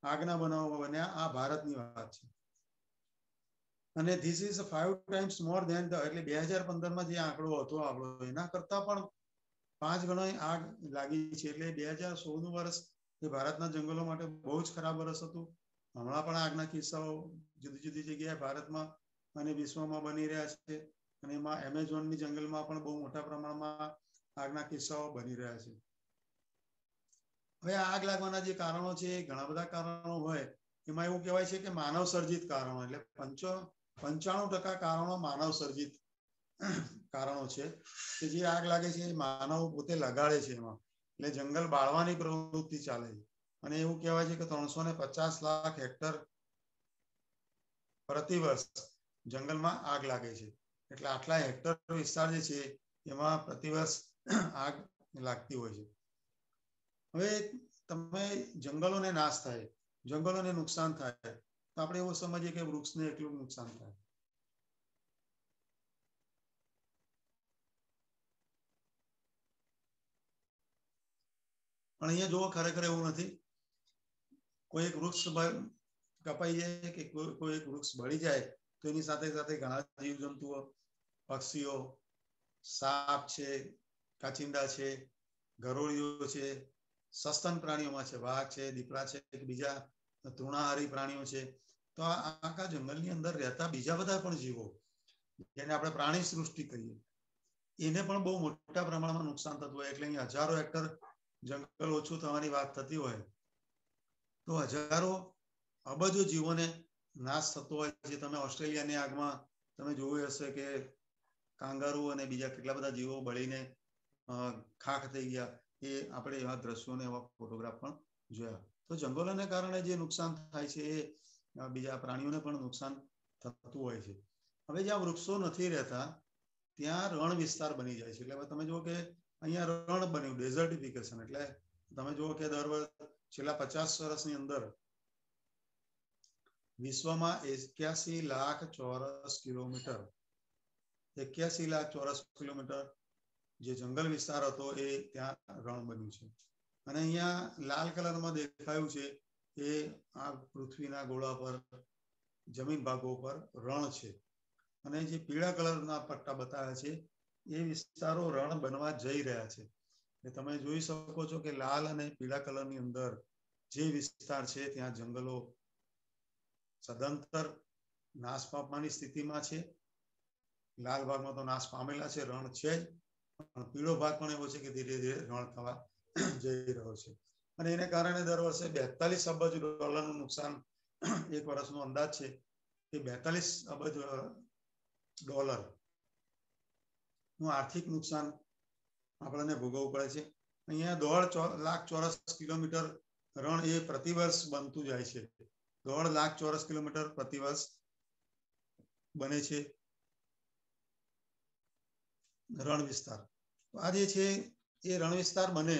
A: આગના બનાવો બન્યા આ ભારતની વાત છે અને this is five times more than the એટલે બે હજાર પંદરમાં જે આંકડો હતો આપણો એના કરતા પણ પાંચ ગણો આગ લાગી છે એટલે બે હજાર સોળનું વર્ષ એ ભારતના જંગલો માટે બહુ જ ખરાબ વર્ષ હતું હમણાં પણ આગના કિસ્સાઓ જુદી જુદી જગ્યાએ ભારતમાં અને વિશ્વમાં બની રહ્યા છે અને એમાં એમેઝોનની જંગલમાં પણ બહુ મોટા પ્રમાણમાં આગના કિસ્સાઓ બની રહ્યા છે હવે આગ લાગવાના જે કારણો છે ઘણા બધા કારણો હોય એમાં એવું કહેવાય છે કે માનવ સર્જિત કારણો એટલે પંચો પંચાણું ટકા કારણો માનવ સર્જિત કારણો છે કે જે આગ લાગે છે માનવ પોતે લગાડે છે એમાં. એટલે જંગલ બાળવાની પ્રવૃત્તિ ચાલે છે. અને એવું કહેવાય છે કે ત્રણસો ને પચાસ લાખ હેક્ટર પ્રતિ વર્ષ જંગલમાં આગ લાગે છે. એટલે આટલા હેક્ટર વિસ્તાર જે છે એમાં પ્રતિવર્ષ આગ લાગતી હોય છે. હવે તમે જંગલોને નાશ થાય, જંગલોને નુકસાન થાય તો આપણે એવું સમજીએ કે વૃક્ષને એટલું નુકસાન થાય. પણ અહીંયા જોવો ખરેખર એવું નથી. કોઈ એક વૃક્ષ કપાઈ જાય કે કોઈ એક વૃક્ષ બળી જાય, તો એની સાથે સાથે ઘણા જીવજંતુઓ, પક્ષીઓ, સાપ છે, કાચિંડા છે ગરોળીઓ છે, સસ્તન પ્રાણીઓમાં છે, વાઘ છે, દીપડા છે બીજા તૃણાહારી પ્રાણીઓ છે તો આ આખા જંગલની અંદર રહેતા બીજા બધા પણ જીવો જેને આપણે પ્રાણી સૃષ્ટિ કહીએ એને પણ બહુ મોટા પ્રમાણમાં નુકસાન થતું હોય એટલે અહીં હજારો હેક્ટર જંગલ ઓછું થવાની વાત થતી હોય તો હજારો અબજો જીવોને નાશ થતો હોય જે તમે ઓસ્ટ્રેલિયાની આગમાં તમે જોયું હશે કે કાંગારુ અને બીજા કેટલા બધા જીવો બળીને ખાખ થઈ ગયા એ આપણે એવા દ્રશ્યોને એવા ફોટોગ્રાફ પણ જોયા તો જંગલોને કારણે જે નુકસાન થાય છે એ બીજા પ્રાણીઓને પણ નુકસાન થતું હોય છે હવે જ્યાં વૃક્ષો નથી રહેતા ત્યાં રણ વિસ્તાર બની જાય છે એટલે તમે જુઓ કે અહીંયા રણ બન્યું ડેઝર્ટિફિકેશન એટલે તમે જુઓ કે દર છેલ્લા પચાસ વર્ષની અંદર વિશ્વમાં એક્યાસી લાખ ચોરસ કિલોમીટર એક્યાસી લાખ ચોરસ કિલોમીટર જે જંગલ વિસ્તાર હતો એ ત્યાં રણ બન્યું છે અને અહીંયા લાલ કલરમાં દેખાયું છે એ આ પૃથ્વીના ગોળા પર, જમીન ભાગો પર રણ છે. અને જે પીળા કલરના પટ્ટા બતાવ્યા છે, એ વિસ્તારો રણ બનવા જઈ રહ્યા છે. એટલે તમે જોઈ શકો છો કે લાલ અને પીળા કલરની અંદર જે વિસ્તાર છે, ત્યાં જંગલો સદંતર નાશ પામવાની સ્થિતિમાં છે. લાલ ભાગમાં તો નાશ પામેલા છે, રણ છે જ. પણ પીળો ભાગ પણ એવો છે કે ધીરે ધીરે રણ થવા જઈ રહ્યો છે અને એને કારણે દર વર્ષે બેતાલીસ અબજ ડોલરનું નુકસાન એક વર્ષનો અંદાજ છે કે બેતાલીસ અબજ ડોલર નું આર્થિક નુકસાન આપણને ભોગવવું પડે છે અહીંયા દોઢ લાખ ચોરસ કિલોમીટર રણ એ પ્રતિવર્ષ બનતું જાય છે દોઢ લાખ ચોરસ કિલોમીટર પ્રતિવર્ષ બને છે રણ વિસ્તાર આ જે છે એ રણ વિસ્તાર બને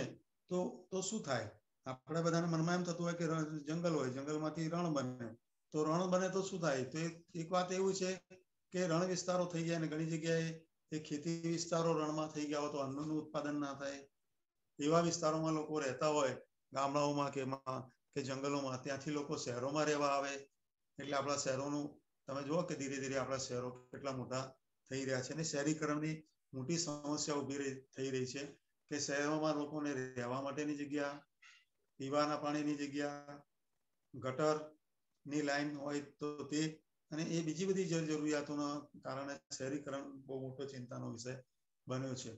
A: તો તો શું થાય? આપણે બધાને મનમાં એમ થતું હોય કે જંગલ હોય, જંગલમાંથી રણ બને. તો રણ બને તો શું થાય? તો એક વાત એવું છે કે રણ વિસ્તારો થઈ ગયા અને ઘણી જગ્યાએ એ ખેતી વિસ્તારો રણમાં થઈ ગયા હોય તો અન્નનું ઉત્પાદન ના થાય. એવા વિસ્તારોમાં લોકો રહેતા હોય, ગામડાઓમાં કે એમાં કે જંગલોમાં. ત્યાંથી લોકો શહેરોમાં રહેવા આવે. એટલે આપણા શહેરોનું, તમે જુઓ કે ધીરે ધીરે આપણા શહેરો કેટલા મોટા થઈ રહ્યા છે અને શહેરીકરણની મોટી સમસ્યા ઊભી થઈ રહી છે. કે શહેરોમાં લોકોને રહેવા માટેની જગ્યા પીવાના પાણીની જગ્યા ગટર ની લાઈન હોય તો તે અને એ બીજી બધી જરૂરિયાતોના કારણે શહેરીકરણ બહુ મોટો ચિંતાનો વિષય બન્યો છે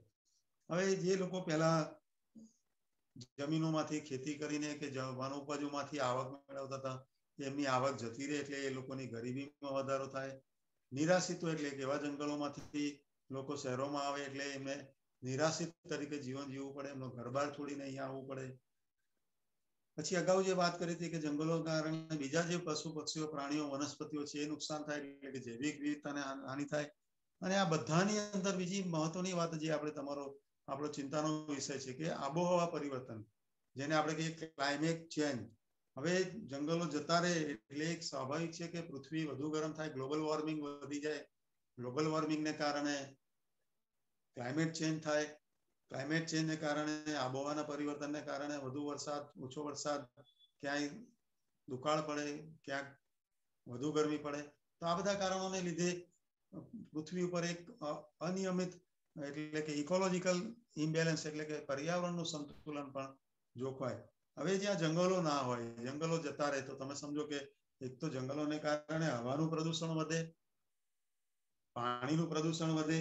A: હવે જે લોકો પહેલા જમીનોમાંથી ખેતી કરીને કે વનોપજોમાંથી આવક મેળવતા હતા એમની આવક જતી રહે એટલે એ લોકોની ગરીબીમાં વધારો થાય નિરાશિતો એટલે એવા જંગલોમાંથી લોકો શહેરોમાં આવે એટલે એમને નિરાશિત તરીકે જીવન જીવવું પડે એમનો ઘરબાર છોડીને અહીંયા આવવું પડે પછી અગાઉ જે વાત કરી હતી કે જંગલો કારણે બીજા જે પશુ પક્ષીઓ પ્રાણીઓ વનસ્પતિઓ છે એ નુકસાન થાય એટલે કે જૈવિક વિવિધતાને હાનિ થાય અને આ બધાની અંદર બીજી મહત્વની વાત જે આપણે તમારો આપણો ચિંતાનો વિષય છે કે આબોહવા પરિવર્તન જેને આપણે કહીએ ક્લાઇમેટ ચેન્જ હવે જંગલો જતા રહે એટલે એક સ્વાભાવિક છે કે પૃથ્વી વધુ ગરમ થાય ગ્લોબલ વોર્મિંગ વધી જાય ગ્લોબલ વોર્મિંગને કારણે ક્લાઇમેટ ચેન્જ થાય ક્લાઇમેટ ચેન્જને કારણે આબોહવાના પરિવર્તનને કારણે વધુ વરસાદ ઓછો વરસાદ ક્યાંય દુકાળ પડે ક્યાંક વધુ ગરમી પડે તો આ બધા કારણોને લીધે પૃથ્વી ઉપર એક અનિયમિત એટલે કે ઇકોલોજીકલ ઇમ્બેલેન્સ એટલે કે પર્યાવરણનું સંતુલન પણ જોખવાય હવે જ્યાં જંગલો ના હોય જંગલો જતા રહે તો તમે સમજો કે એક તો જંગલોને કારણે હવાનું પ્રદૂષણ વધે પાણીનું પ્રદૂષણ વધે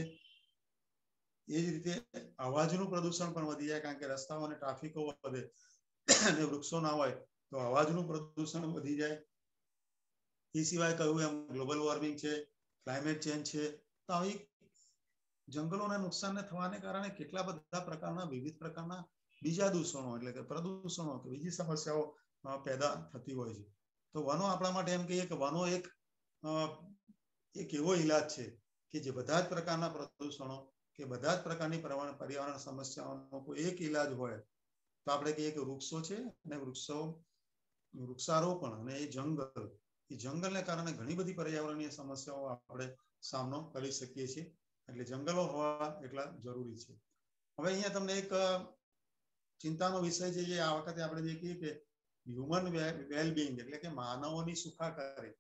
A: એ જ રીતે અવાજનું પ્રદૂષણ પણ વધી જાય કારણ કે રસ્તાઓ અને ટ્રાફિકો વધે અને વૃક્ષો ના હોય તો અવાજનું પ્રદૂષણ વધી જાય એ સિવાય કહ્યું એમ ગ્લોબલ વોર્મિંગ છે ક્લાઇમેટ ચેન્જ છે તો આવી જંગલોના નુકસાનને થવાને કારણે કેટલા બધા પ્રકારના વિવિધ પ્રકારના બીજા દૂષણો એટલે કે પ્રદૂષણો કે બીજી સમસ્યાઓ પેદા થતી હોય છે તો વનો આપણા માટે એમ કહીએ કે વનો એક એક એવો ઇલાજ છે કે જે બધા જ પ્રકારના પ્રદૂષણો કે બધા જ પ્રકારની પર્યાવરણ સમસ્યાઓનો કોઈ એક ઈલાજ હોય, તો આપણે કહીએ કે વૃક્ષો છે અને વૃક્ષો, વૃક્ષારોપણ અને એ જંગલ, એ જંગલને કારણે ઘણી બધી પર્યાવરણીય સમસ્યાઓ આપણે સામનો કરી શકીએ છીએ. એટલે જંગલો હોવા એટલા જરૂરી છે. હવે અહીંયા તમને એક ચિંતાનો વિષય છે જે આ વખતે આપણે જે કહીએ કે હ્યુમન વેલબિંગ એટલે કે માનવોની સુખાકારી.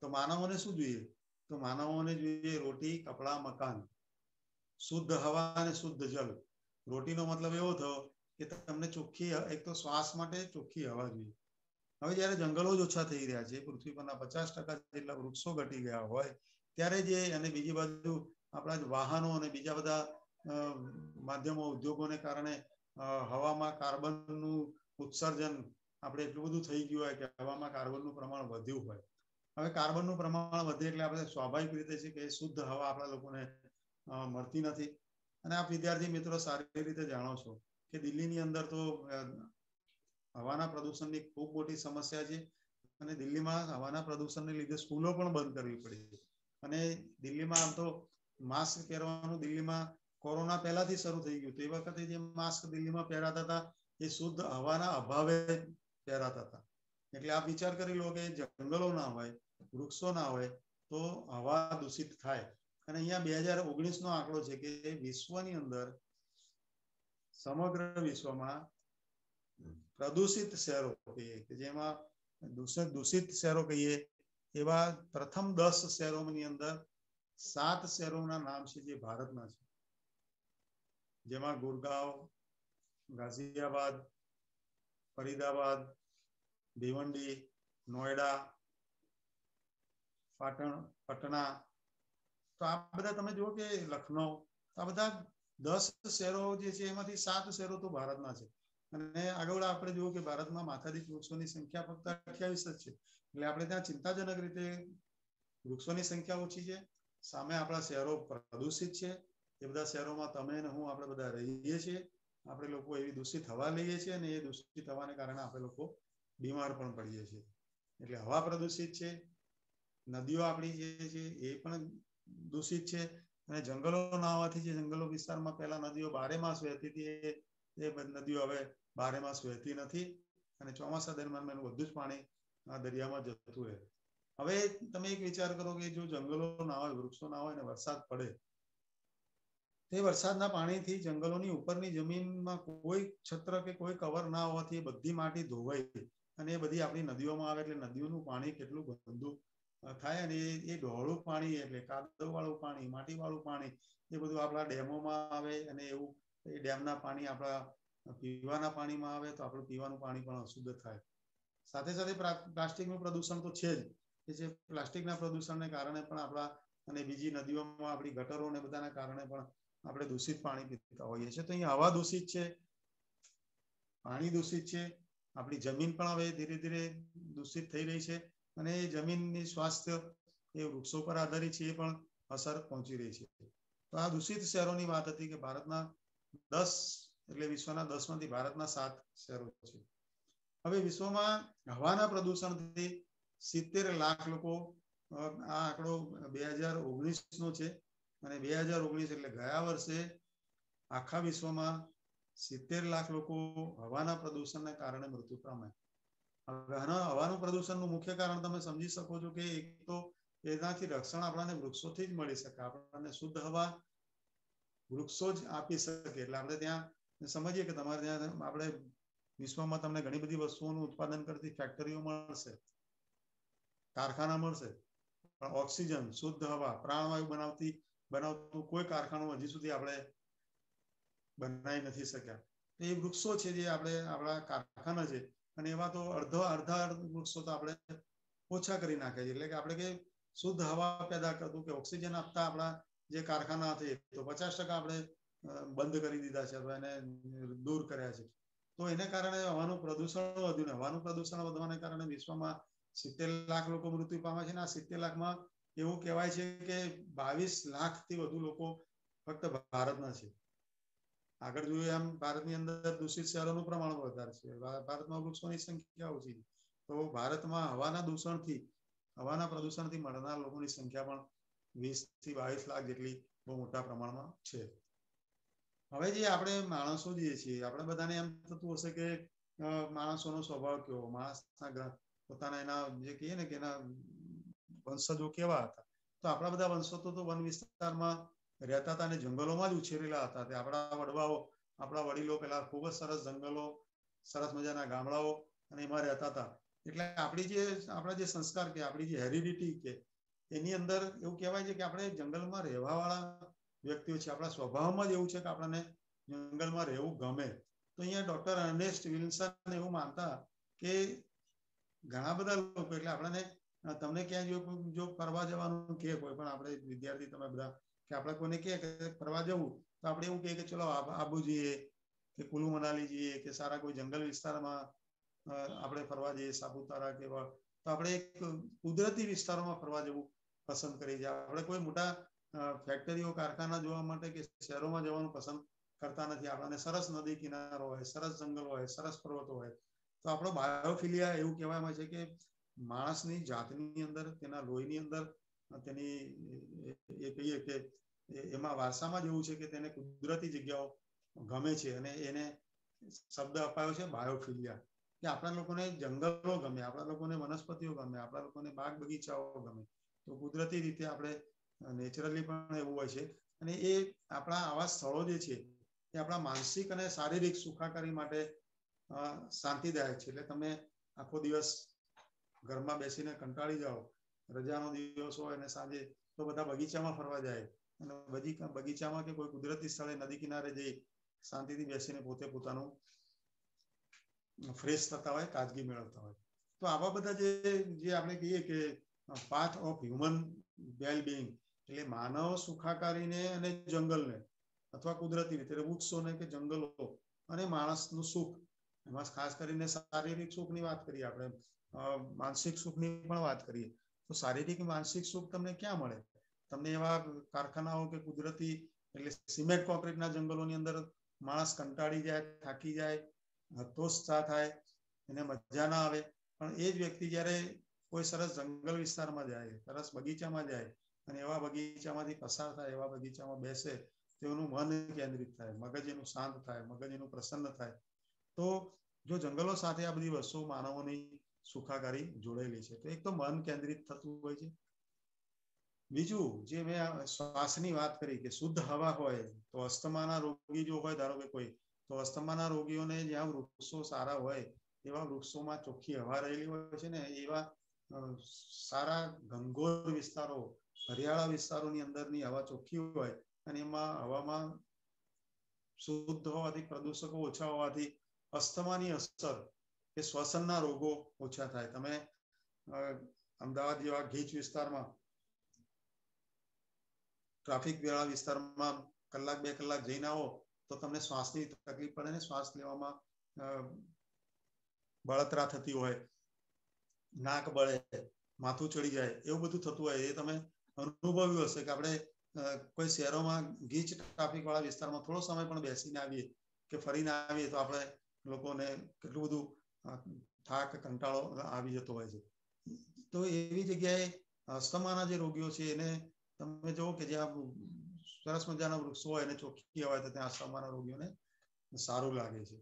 A: તો માનવોને શું જોઈએ? તો માનવોને જોઈએ રોટી, કપડા, મકાન. શુદ્ધ હવા અને શુદ્ધ જલ રોટીનો મતલબ એવો થયો કે તમને ચોખ્ખી એક તો શ્વાસ માટે ચોખ્ખી હવા જોઈએ હવે જયારે જંગલો જ ઓછા થઈ રહ્યા છે પૃથ્વી પરના પચાસ ટકા જેટલા વૃક્ષો ઘટી ગયા હોય ત્યારે જે અને બીજી બાજુ આપણા વાહનો અને બીજા બધા માધ્યમો ઉદ્યોગોને કારણે હવામાં કાર્બનનું ઉત્સર્જન આપણે એટલું બધું થઈ ગયું હોય કે હવામાં કાર્બનનું પ્રમાણ વધ્યું હોય હવે કાર્બનનું પ્રમાણ વધે એટલે આપણે સ્વાભાવિક રીતે છે કે શુદ્ધ હવા આપણા લોકોને મળતી નથી અને આપ વિદ્યાર્થી મિત્રો સારી રીતે જાણો છો કે દિલ્હીની અંદર તો હવાના પ્રદૂષણની ખૂબ મોટી સમસ્યા છે અને દિલ્હીમાં હવાના પ્રદૂષણને લીધે સ્કૂલો પણ બંધ કરવી પડી અને દિલ્હીમાં આમ તો માસ્ક પહેરવાનું દિલ્હીમાં કોરોના પહેલાથી શરૂ થઈ ગયું તે વખતે જે માસ્ક દિલ્હીમાં પહેરાતા હતા એ શુદ્ધ હવાના અભાવે પહેરાતા હતા એટલે આપ વિચાર કરી લો કે જંગલો ના હોય વૃક્ષો ના હોય તો હવા દૂષિત થાય અને અહીંયા બે હજાર ઓગણીસ નો આંકડો છે કે વિશ્વની અંદર સમગ્ર વિશ્વમાં પ્રદૂષિત શહેરો કહીએ કે જેમાં દૂષિત દૂષિત શહેરો કહીએ એવા પ્રથમ દસ શહેરોની અંદર સાત શહેરોના નામ છે જે ભારતના છે જેમાં ગુરગાંવ ગાઝિયાબાદ ફરીદાબાદ ભિવંડી નોઈડા પાટણ પટના તો આ બધા તમે જુઓ કે લખનઉ આ બધા દસ શહેરો જે છે એમાંથી સાત શહેરો તો ભારતના છે અને આગળ આપણે જોયું કે ભારતમાં માથાદીઠ વૃક્ષોની સંખ્યા ફક્ત અઠ્યાવીસ જ છે એટલે આપણે ત્યાં ચિંતાજનક રીતે વૃક્ષોની સંખ્યા ઓછી છે સામે આપણા શહેરો પ્રદૂષિત છે એ બધા શહેરોમાં તમે અને હું આપણે બધા રહીએ છીએ આપણે લોકો એવી દૂષિત હવા લઈએ છીએ અને એ દૂષિત હવાને કારણે આપણે લોકો બીમાર પણ પડીએ છીએ એટલે હવા પ્રદૂષિત છે નદીઓ આપણી જે છે એ પણ દૂષિત છે અને જંગલો ના હોવાથી જે જંગલો વિસ્તારમાં પહેલા નદીઓ બારે માસ વહેતી હતી, એ નદીઓ હવે બારે માસ વહેતી નથી અને ચોમાસા દરમિયાન એનું બધું જ પાણી દરિયામાં જતું રહે. હવે તમે એક વિચાર કરો કે જો જંગલો ના હોય, વૃક્ષો ના હોય અને વરસાદ પડે, તે વરસાદના પાણીથી જંગલોની ઉપરની જમીનમાં કોઈ છત્ર કે કોઈ કવર ના હોવાથી બધી માટી ધોવાઈ અને એ બધી આપણી નદીઓમાં આવે એટલે નદીઓનું પાણી કેટલું ગંદુ થાય અને એ ડહોળું પાણી એટલે કાદવ વાળું પાણી માટી વાળું પાણી, એ બધું આપણા ડેમોમાં આવે અને એવું, એ ડેમના પાણી આપણા પીવાના પાણીમાં આવે તો આપણું પીવાનું પાણી પણ અશુદ્ધ થાય. સાથે સાથે પ્લાસ્ટિકનું પ્રદૂષણ તો છે જ કે જે પ્લાસ્ટિકના પ્રદૂષણને કારણે પણ આપણા અને બીજી નદીઓમાં આપણી ગટરો ને બધાના કારણે પણ આપણે દૂષિત પાણી પીતા હોઈએ છીએ. તો અહીંયા હવા દૂષિત છે, પાણી દૂષિત છે, આપણી જમીન પણ હવે ધીરે ધીરે દૂષિત થઈ રહી છે. અને એ જમીનની સ્વાસ્થ્ય એ વૃક્ષો પર આધારિત છે એ પણ અસર પહોંચી રહી છે તો આ દૂષિત શહેરોની વાત હતી કે ભારતના દસ એટલે વિશ્વના દસ માંથી ભારતના સાત શહેરો છે હવે વિશ્વમાં હવાના પ્રદૂષણથી સિત્તેર લાખ લોકો આ આંકડો બે હજાર ઓગણીસ નો છે અને બે હજાર ઓગણીસ એટલે ગયા વર્ષે આખા વિશ્વમાં સિત્તેર લાખ લોકો હવાના પ્રદૂષણને કારણે મૃત્યુ પામ્યા હવાનું પ્રદૂષણનું મુખ્ય કારણ તમે સમજી શકો છો કે એક તો એનાથી રક્ષણ આપણને વૃક્ષોથી જ મળી શકે આપણને શુદ્ધ હવા વૃક્ષો જ આપી શકે એટલે આપણે ત્યાં સમજીએ કે તમારે ત્યાં આપણે વિશ્વમાં તમને ઘણી બધી વસ્તુઓનું ઉત્પાદન કરતી ફેક્ટરીઓ મળશે કારખાના મળશે પણ ઓક્સિજન શુદ્ધ હવા પ્રાણવાયુ બનાવતી બનાવતું કોઈ કારખાનું હજી સુધી આપણે બનાવી નથી શક્યા એ વૃક્ષો છે જે આપણે આપણા કારખાના છે અને એમાં તો અડધો અડધા વૃક્ષો તો આપણે ઓછા કરી નાખે છે એટલે કે આપણે કે શુદ્ધ હવા પેદા કરતું કે ઓક્સિજન આપતા આપણા જે કારખાના છે તો પચાસ ટકા આપણે બંધ કરી દીધા છે અથવા એને દૂર કર્યા છે તો એને કારણે હવાનું પ્રદૂષણ વધ્યું ને હવાનું પ્રદૂષણ વધવાને કારણે વિશ્વમાં સિત્તેર લાખ લોકો મૃત્યુ પામે છે ને આ સિત્તેર લાખમાં એવું કહેવાય છે કે બાવીસ લાખ થી વધુ લોકો ફક્ત ભારતના છે આગળ જોઈએ એમ ભારતની અંદર દૂષિત શહેરોનું પ્રમાણ વધારે છે ભારતમાં વૃક્ષોની સંખ્યા ઓછી છે તો ભારતમાં હવાના દૂષણથી હવાના પ્રદૂષણથી મરનાર લોકોની સંખ્યા પણ વીસ થી બાવીસ લાખ જેટલી બહુ મોટા પ્રમાણમાં છે હવે જે આપણે માણસો જે છીએ આપણે બધાને એમ થતું હશે કે માણસોનો સ્વભાવ કેવો માણસના પોતાના એના જે કહીએ ને કે એના વંશજો કેવા હતા તો આપણા બધા વંશો તો વન વિસ્તારમાં રહેતા હતા અને જંગલોમાં જ ઉછેરેલા હતા તે આપણા વડવાઓ આપણા વડીલો પેલા ખૂબ જ સરસ જંગલો સરસ મજાના ગામડાઓ અને એમાં રહેતા હતા એટલે આપણી જે આપણા જે સંસ્કાર કે આપણી જે હેરિડિટી કે એની અંદર એવું કહેવાય છે કે આપણે જંગલમાં રહેવા વાળા વ્યક્તિઓ છે આપણા સ્વભાવમાં જ એવું છે કે આપણને જંગલમાં રહેવું ગમે તો અહીંયા ડોક્ટર અર્નેસ્ટ વિલ્સન એવું માનતા કે ઘણા બધા લોકો એટલે આપણને તમને ક્યાં જો જો ફરવા જવાનું કે કોઈ પણ આપણે વિદ્યાર્થી તમે બધા કે આપણે કોઈને કહે કે ફરવા જવું તો આપણે એવું કહે કે ચલો આબુ જઈએ કે કુલુ મનાલી જઈએ કે સારા કોઈ જંગલ વિસ્તારમાં આપણે ફરવા જઈએ સાપુતારા કે તો આપણે એક કુદરતી વિસ્તારોમાં ફરવા જવું પસંદ કરીએ છીએ આપણે કોઈ મોટા ફેક્ટરીઓ કારખાના જોવા માટે કે શહેરોમાં જવાનું પસંદ કરતા નથી આપણને સરસ નદી કિનારો હોય સરસ જંગલ હોય સરસ પર્વતો હોય તો આપણો બાયોફિલિયા એવું કહેવામાં છે કે માણસની જાતની અંદર તેના લોહીની અંદર તેની એ કહીએ કે એમાં વારસામાં જ એવું છે કે તેને કુદરતી જગ્યાઓ ગમે છે અને એને શબ્દ અપાયો છે બાયોફિલિયા કે આપણા લોકોને જંગલો ગમે આપણા લોકોને વનસ્પતિઓ ગમે આપણા લોકોને બાગ બગીચાઓ ગમે તો કુદરતી રીતે આપણે નેચરલી પણ એવું હોય છે અને એ આપણા આવા સ્થળો જે છે એ આપણા માનસિક અને શારીરિક સુખાકારી માટે શાંતિદાયક છે એટલે તમે આખો દિવસ ઘરમાં બેસીને કંટાળી જાઓ રજાનો દિવસ હોય અને સાંજે તો બધા બગીચામાં ફરવા જાય અને બગીચામાં કે કોઈ કુદરતી સ્થળે નદી કિનારે જઈ શાંતિથી બેસીને પોતે પોતાનું ફ્રેશ થતા હોય તાજગી મેળવતા હોય તો આવા બધા જે જે આપણે કહીએ કે પાથ ઓફ હ્યુમન વેલબિંગ એટલે માનવ સુખાકારીને અને જંગલને અથવા કુદરતી રીતે વૃક્ષોને કે જંગલો અને માણસનું સુખ એમાં ખાસ કરીને શારીરિક સુખની વાત કરીએ આપણે માનસિક સુખની પણ વાત કરીએ તો શારીરિક માનસિક સુખ તમને ક્યાં મળે તમને એવા કારખાનાઓ કે કુદરતી એટલે સિમેન્ટ કોન્ક્રીટના જંગલોની અંદર માણસ કંટાળી જાય થાકી જાય હતોત્સાહ થાય એને મજા ના આવે પણ એ જ વ્યક્તિ જ્યારે કોઈ સરસ જંગલ વિસ્તારમાં જાય સરસ બગીચામાં જાય અને એવા બગીચામાંથી પસાર થાય એવા બગીચામાં બેસે તેઓનું મન કેન્દ્રિત થાય મગજ એનું શાંત થાય મગજ એનું પ્રસન્ન થાય તો જો જંગલો સાથે આ બધી વસ્તુઓ માનવોની સુખાકારી જોડેલી છે તો એક તો મન કેન્દ્રિત થતું હોય છે બીજું જે મેં શ્વાસની વાત કરી કે શુદ્ધ હવા હોય તો અસ્થમાના રોગી જો હોય ધારો કે કોઈ તો અસ્થમાના રોગીઓને જ્યાં વૃક્ષો સારા હોય એવા વૃક્ષોમાં ચોખ્ખી હવા રહેલી હોય છે ને એવા સારા ઘનઘોર વિસ્તારો હરિયાળા વિસ્તારોની અંદરની હવા ચોખ્ખી હોય અને એમાં હવામાં શુદ્ધ હોવાથી પ્રદૂષકો ઓછા હોવાથી અસ્થમાની અસર કે શ્વસનના રોગો ઓછા થાય તમે અમદાવાદ જેવા ગીચ વિસ્તારમાં ટ્રાફિક વાળા વિસ્તારમાં કલાક બે કલાક જઈને આવો તો તમને શ્વાસની તકલીફ પડે ને શ્વાસ લેવામાં બળતરા થતી હોય નાક બળે માથું ચડી જાય એવું બધું થતું હોય એ તમે અનુભવ્યું હશે કે આપણે કોઈ શહેરોમાં ગીચ ટ્રાફિક વાળા વિસ્તારમાં થોડો સમય પણ બેસીને આવીએ કે ફરીને આવીએ તો આપણે લોકોને કેટલું બધું થાક કંટાળો આવી જતો હોય છે તો એવી જગ્યાએ અસ્થમાના જે રોગીઓ છે એને તમે જુઓ કે જ્યાં સરસ મજાના વૃક્ષો હોય અને ચોખ્ખી હોય તો ત્યાં અસ્થમાના રોગીઓને સારું લાગે છે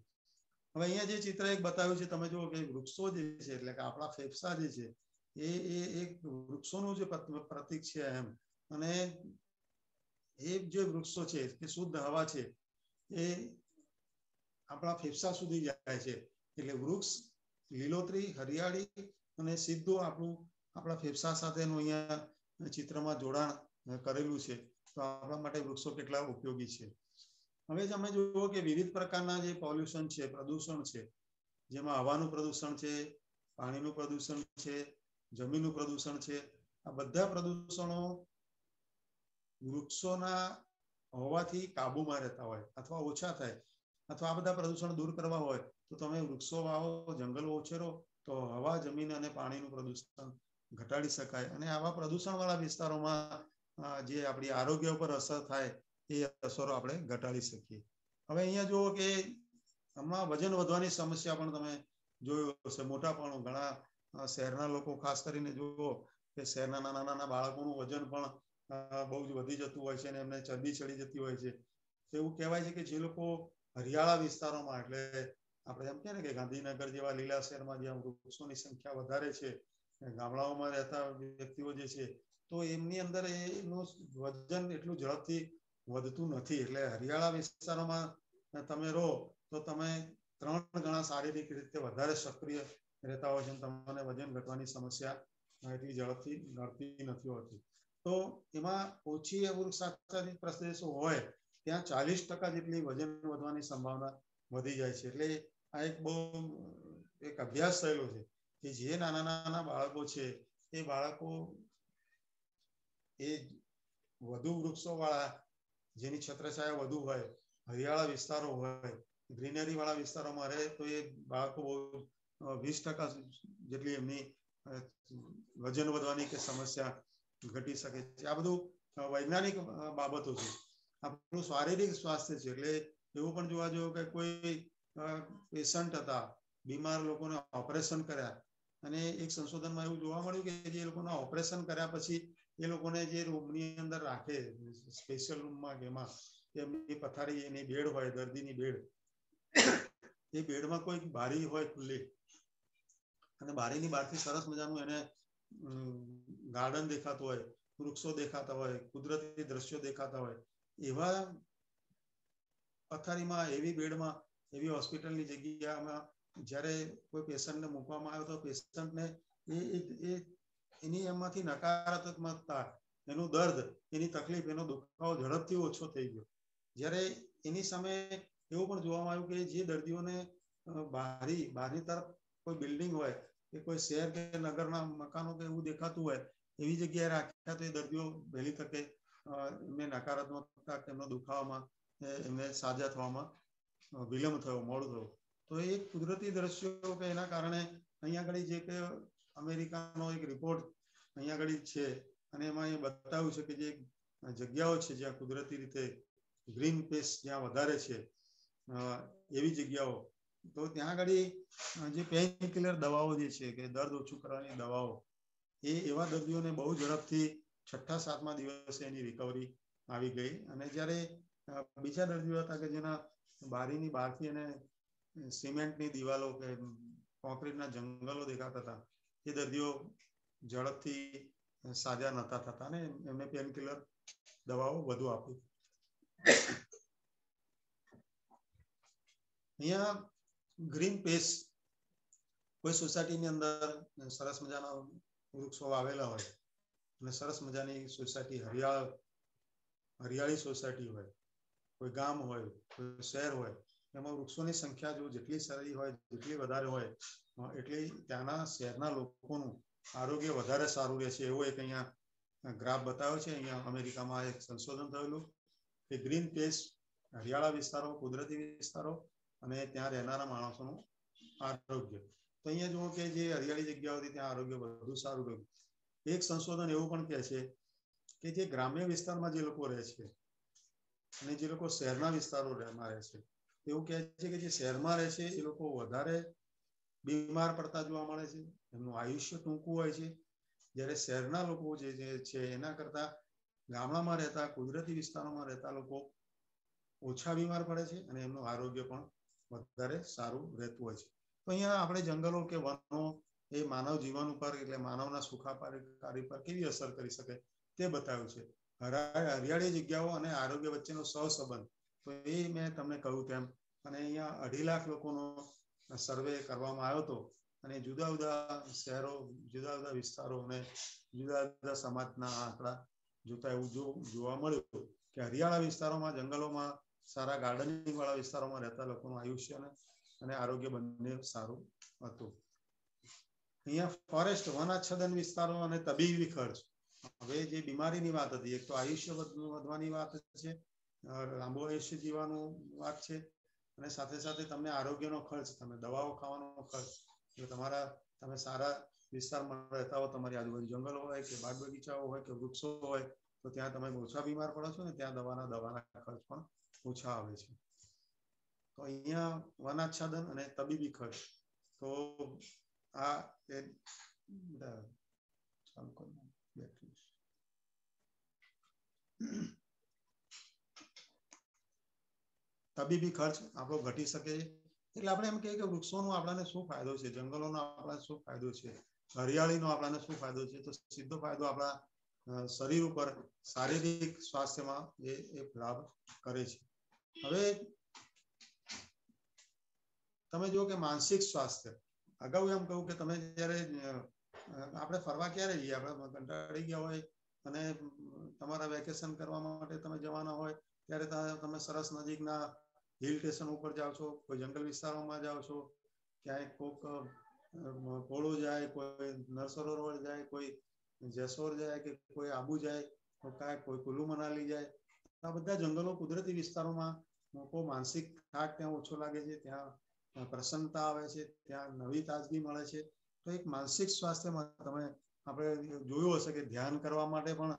A: હવે અહીંયા જે ચિત્ર એક બતાવ્યું છે તમે જુઓ કે વૃક્ષો જે છે એટલે કે આપણા ફેફસા જે છે એ એ એક વૃક્ષોનું જે પ્રતીક છે એમ અને એ જે વૃક્ષો છે કે શુદ્ધ હવા છે એ આપણા ફેફસા સુધી જાય છે એટલે વૃક્ષ, લીલોતરી, હરિયાળી અને સીધું આપણું, આપણા ફેફસા સાથેનું અહીંયા ચિત્રમાં જોડાણ કરેલું છે. તો આપણા માટે વૃક્ષો કેટલા ઉપયોગી છે. હવે તમે જુઓ કે વિવિધ પ્રકારના જે પોલ્યુશન છે, પ્રદૂષણ છે, જેમાં હવાનું પ્રદૂષણ છે, પાણીનું પ્રદૂષણ છે, જમીનનું પ્રદૂષણ છે, આ બધા પ્રદૂષણો વૃક્ષોના હોવાથી કાબુમાં રહેતા હોય અથવા ઓછા થાય. અથવા આ બધા પ્રદૂષણ દૂર કરવા હોય તો તમે વૃક્ષો વાવો જંગલો ઉછેરો તો હવા જમીન અને પાણીનું પ્રદૂષણ ઘટાડી શકાય અને આવા પ્રદૂષણ વાળા વિસ્તારોમાં જે આપણી આરોગ્ય ઉપર અસર થાય એ અસરો આપણે ઘટાડી શકીએ હવે અહીંયા જુઓ કે હમણાં વજન વધવાની સમસ્યા પણ તમે જોયું હશે મોટાપણું ઘણા શહેરના લોકો ખાસ કરીને જુઓ કે શહેરના નાના નાના બાળકોનું વજન પણ બહુ જ વધી જતું હોય છે અને એમને ચરબી ચડી જતી હોય છે એવું કહેવાય છે કે જે લોકો હરિયાળા વિસ્તારોમાં એટલે આપણે એમ કે ને કે ગાંધીનગર જેવા લીલા શહેરમાં જ્યાં વૃક્ષોની સંખ્યા વધારે છે ગામડાઓમાં રહેતા વ્યક્તિઓ જે છે તો એમની અંદર એનું વજન એટલું ઝડપથી વધતું નથી એટલે હરિયાળા વિસ્તારોમાં તમે રહો તો તમે ત્રણ ગણા શારીરિક રીતે વધારે સક્રિય રહેતા હોય છે તમને વજન ઘટવાની સમસ્યા એટલી ઝડપથી નડતી નથી હોતી તો એમાં ઓછી વૃક્ષાચ્છાદિત પ્રદેશો હોય ત્યાં ચાલીસ ટકા જેટલી વજન વધવાની સંભાવના વધી જાય છે. એટલે આ એક બહુ એક અભ્યાસ થયેલો છે કે જે નાના નાના બાળકો છે, એ બાળકો એ વધુ વૃક્ષો વાળા જેની છત્રછાયા વધુ હોય, હરિયાળા વિસ્તારો હોય ગ્રીનરી વાળા વિસ્તારોમાં રહે, તો એ બાળકો બહુ વીસ ટકા જેટલી એમની વજન વધવાની કે સમસ્યા ઘટી શકે છે. આ બધું વૈજ્ઞાનિક બાબતો છે. આપણું શારીરિક સ્વાસ્થ્ય છે એટલે એવું પણ જોવા જોઈએ કે કોઈ પેશન્ટ હતા બીમાર લોકોને ઓપરેશન કર્યા અને એક સંશોધનમાં એવું જોવા મળ્યું કે જે લોકોના ઓપરેશન કર્યા પછી એ લોકોને જે રૂમની અંદર રાખે સ્પેશિયલ રૂમમાં કે એમાં એમની પથારી એની બેડ હોય દર્દીની બેડ એ બેડમાં કોઈ બારી હોય ખુલ્લી અને બારીની બહારથી સરસ મજાનું એને ગાર્ડન દેખાતું હોય વૃક્ષો દેખાતા હોય કુદરતી દ્રશ્યો દેખાતા હોય એવા પથારીમાં એવી બેડમાં એવી હોસ્પિટલની જગ્યામાં જ્યારે કોઈ પેશન્ટને મૂકવામાં આવ્યો તો પેશન્ટને એ એની એમાંથી નકારાત્મકતા એનું દર્દ એની તકલીફ એનો દુખાવો ઝડપથી ઓછો થઈ ગયો જ્યારે એની સામે એવું પણ જોવામાં આવ્યું કે જે દર્દીઓને બારી બહારની તરફ કોઈ બિલ્ડિંગ હોય કે કોઈ શહેર કે નગરના મકાનો કે એવું દેખાતું હોય એવી જગ્યાએ રાખ્યા તો એ દર્દીઓ વહેલી તકે એમને નકારાત્મકતા તેમનો દુખાવામાં એમને સાજા થવામાં વિલંબ થયો મોડું થયું તો એ કુદરતી દ્રશ્યો કે એના કારણે અહીંયા આગળ જે કે અમેરિકાનો એક રિપોર્ટ અહીંયા આગળ છે અને એમાં એ બતાવ્યું છે કે જે જગ્યાઓ છે જ્યાં કુદરતી રીતે ગ્રીન પેસ જ્યાં વધારે છે એવી જગ્યાઓ તો ત્યાં આગળ જે પેઇન કિલર દવાઓ જે છે કે દર્દ ઓછું કરવાની દવાઓ એ એવા દર્દીઓને બહુ ઝડપથી છઠ્ઠા સાતમા દિવસે એની રિકવરી આવી ગઈ. અને જ્યારે બીજા દર્દીઓ હતા કે જેના બારીની બહારથી એને સિમેન્ટની દિવાલો કે કોન્ક્રીટના જંગલો દેખાતા હતા, એ દર્દીઓ ઝડપથી સાજા નતા થતા ને એમને પેન કિલર દવાઓ વધુ આપી. અહીંયા ગ્રીન પેસ કોઈ સોસાયટીની અંદર સરસ મજાના વૃક્ષો વાવેલા હોય અને સરસ મજાની સોસાયટી હરિયાળ હરિયાળી સોસાયટી હોય કોઈ ગામ હોય કોઈ શહેર હોય એમાં વૃક્ષોની સંખ્યા જો જેટલી સારી હોય જેટલી વધારે હોય એટલી ત્યાંના શહેરના લોકોનું આરોગ્ય વધારે સારું રહે છે એવો એક અહીંયા ગ્રાફ બતાવ્યો છે અહીંયા અમેરિકામાં એક સંશોધન થયેલું કે ગ્રીન પેસ હરિયાળા વિસ્તારો કુદરતી વિસ્તારો અને ત્યાં રહેનારા માણસોનું આરોગ્ય તો અહીંયા જુઓ કે જે હરિયાળી જગ્યાઓ હતી ત્યાં આરોગ્ય વધુ સારું રહ્યું એક સંશોધન એવું પણ કહે છે કે જે ગ્રામ્ય વિસ્તારમાં જે લોકો રહે છે અને જે લોકો શહેરના વિસ્તારોમાં રહે છે, એવું કહે છે કે જે શહેરમાં રહે છે, એ લોકો વધારે બીમાર પડતા જોવા મળે છે, એમનું આયુષ્ય ટૂંકું હોય છે. જ્યારે શહેરના લોકો જે છે, એના કરતા ગામડામાં રહેતા, કુદરતી વિસ્તારોમાં રહેતા લોકો ઓછા બીમાર પડે છે અને એમનું આરોગ્ય પણ વધારે સારું રહેતું હોય છે. તો અહીંયા આપણે જંગલો કે વનો એ માનવ જીવન ઉપર એટલે માનવના સુખાકારી પર કેવી અસર કરી શકે તે બતાવ્યું છે. હરિયાળી જગ્યાઓ અને આરોગ્ય વચ્ચેનો સહસંબંધ. તો એ મેં તમને કહ્યું તેમ, અને અહીંયા અઢી લાખ લોકોનો સર્વે કરવામાં આવ્યો હતો, અને જુદા જુદા શહેરો, જુદા જુદા વિસ્તારો અને જુદા જુદા સમાજના આંકડા જોતા એવું જોવા મળ્યું કે હરિયાળા વિસ્તારોમાં, જંગલોમાં, સારા ગાર્ડનિંગ વાળા વિસ્તારોમાં રહેતા લોકોનું આયુષ્ય અને આરોગ્ય બંને સારું હતું. અહીંયા ફોરેસ્ટ વનાચ્છાદન વિસ્તારો અને તબીબી ખર્ચ હવે જે બીમારીની વાત હતી, એક તો આયુષ્ય વધવાની વાત છે લાંબુ આયુષ્ય જીવવાનું વાત છે, અને સાથે સાથે તમને આરોગ્યનો ખર્ચ, તમે દવાઓ ખાવાનો ખર્ચ તમારા, તમે સારા વિસ્તારમાં રહેતા હો, તમારી આજુબાજુ જંગલ હોય કે બાગ બગીચાઓ હોય કે વૃક્ષો હોય, તો ત્યાં તમે ઓછા બીમાર પડો છો ને ત્યાં દવાના દવાના ખર્ચ પણ ઓછા આવે છે. તો અહીંયા વનાચ્છાદન અને તબીબી ખર્ચ તો આ એ તબીબી ખર્ચ આપણો ઘટી શકે એટલે આપણે એમ કહીએ કે વૃક્ષોનો આપણને શું ફાયદો છે જંગલોનો આપણને શું ફાયદો છે હરિયાળીનો આપણને શું ફાયદો છે તો સીધો ફાયદો આપણા શરીર ઉપર શારીરિક સ્વાસ્થ્યમાં એ એક લાભ કરે છે હવે તમે જુઓ કે માનસિક સ્વાસ્થ્ય અગાઉ એમ કહું કે તમે જયારે આપણે ફરવા ક્યારે જઈએ આપણે કંટાળી ગયા હોય અને તમારા વેકેશન કરવા માટે તમે જવાના હોય ત્યારે તમે સરસ નજીકના હિલ સ્ટેશન ઉપર જાઓ છો કોઈ જંગલ વિસ્તારોમાં જાઓ છો ક્યાંય કોક પોળો જાય કોઈ નરસરોવર જાય કોઈ જેસોર જાય કે કોઈ આબુ જાય તો કાંઈ કોઈ કુલ્લુ મનાલી જાય આ બધા જંગલો કુદરતી વિસ્તારોમાં લોકો માનસિક થાક ત્યાં ઓછો લાગે છે ત્યાં પ્રસન્નતા આવે છે ત્યાં નવી તાજગી મળે છે તો એક માનસિક સ્વાસ્થ્યમાં તમે આપણે જોયું હશે કે ધ્યાન કરવા માટે પણ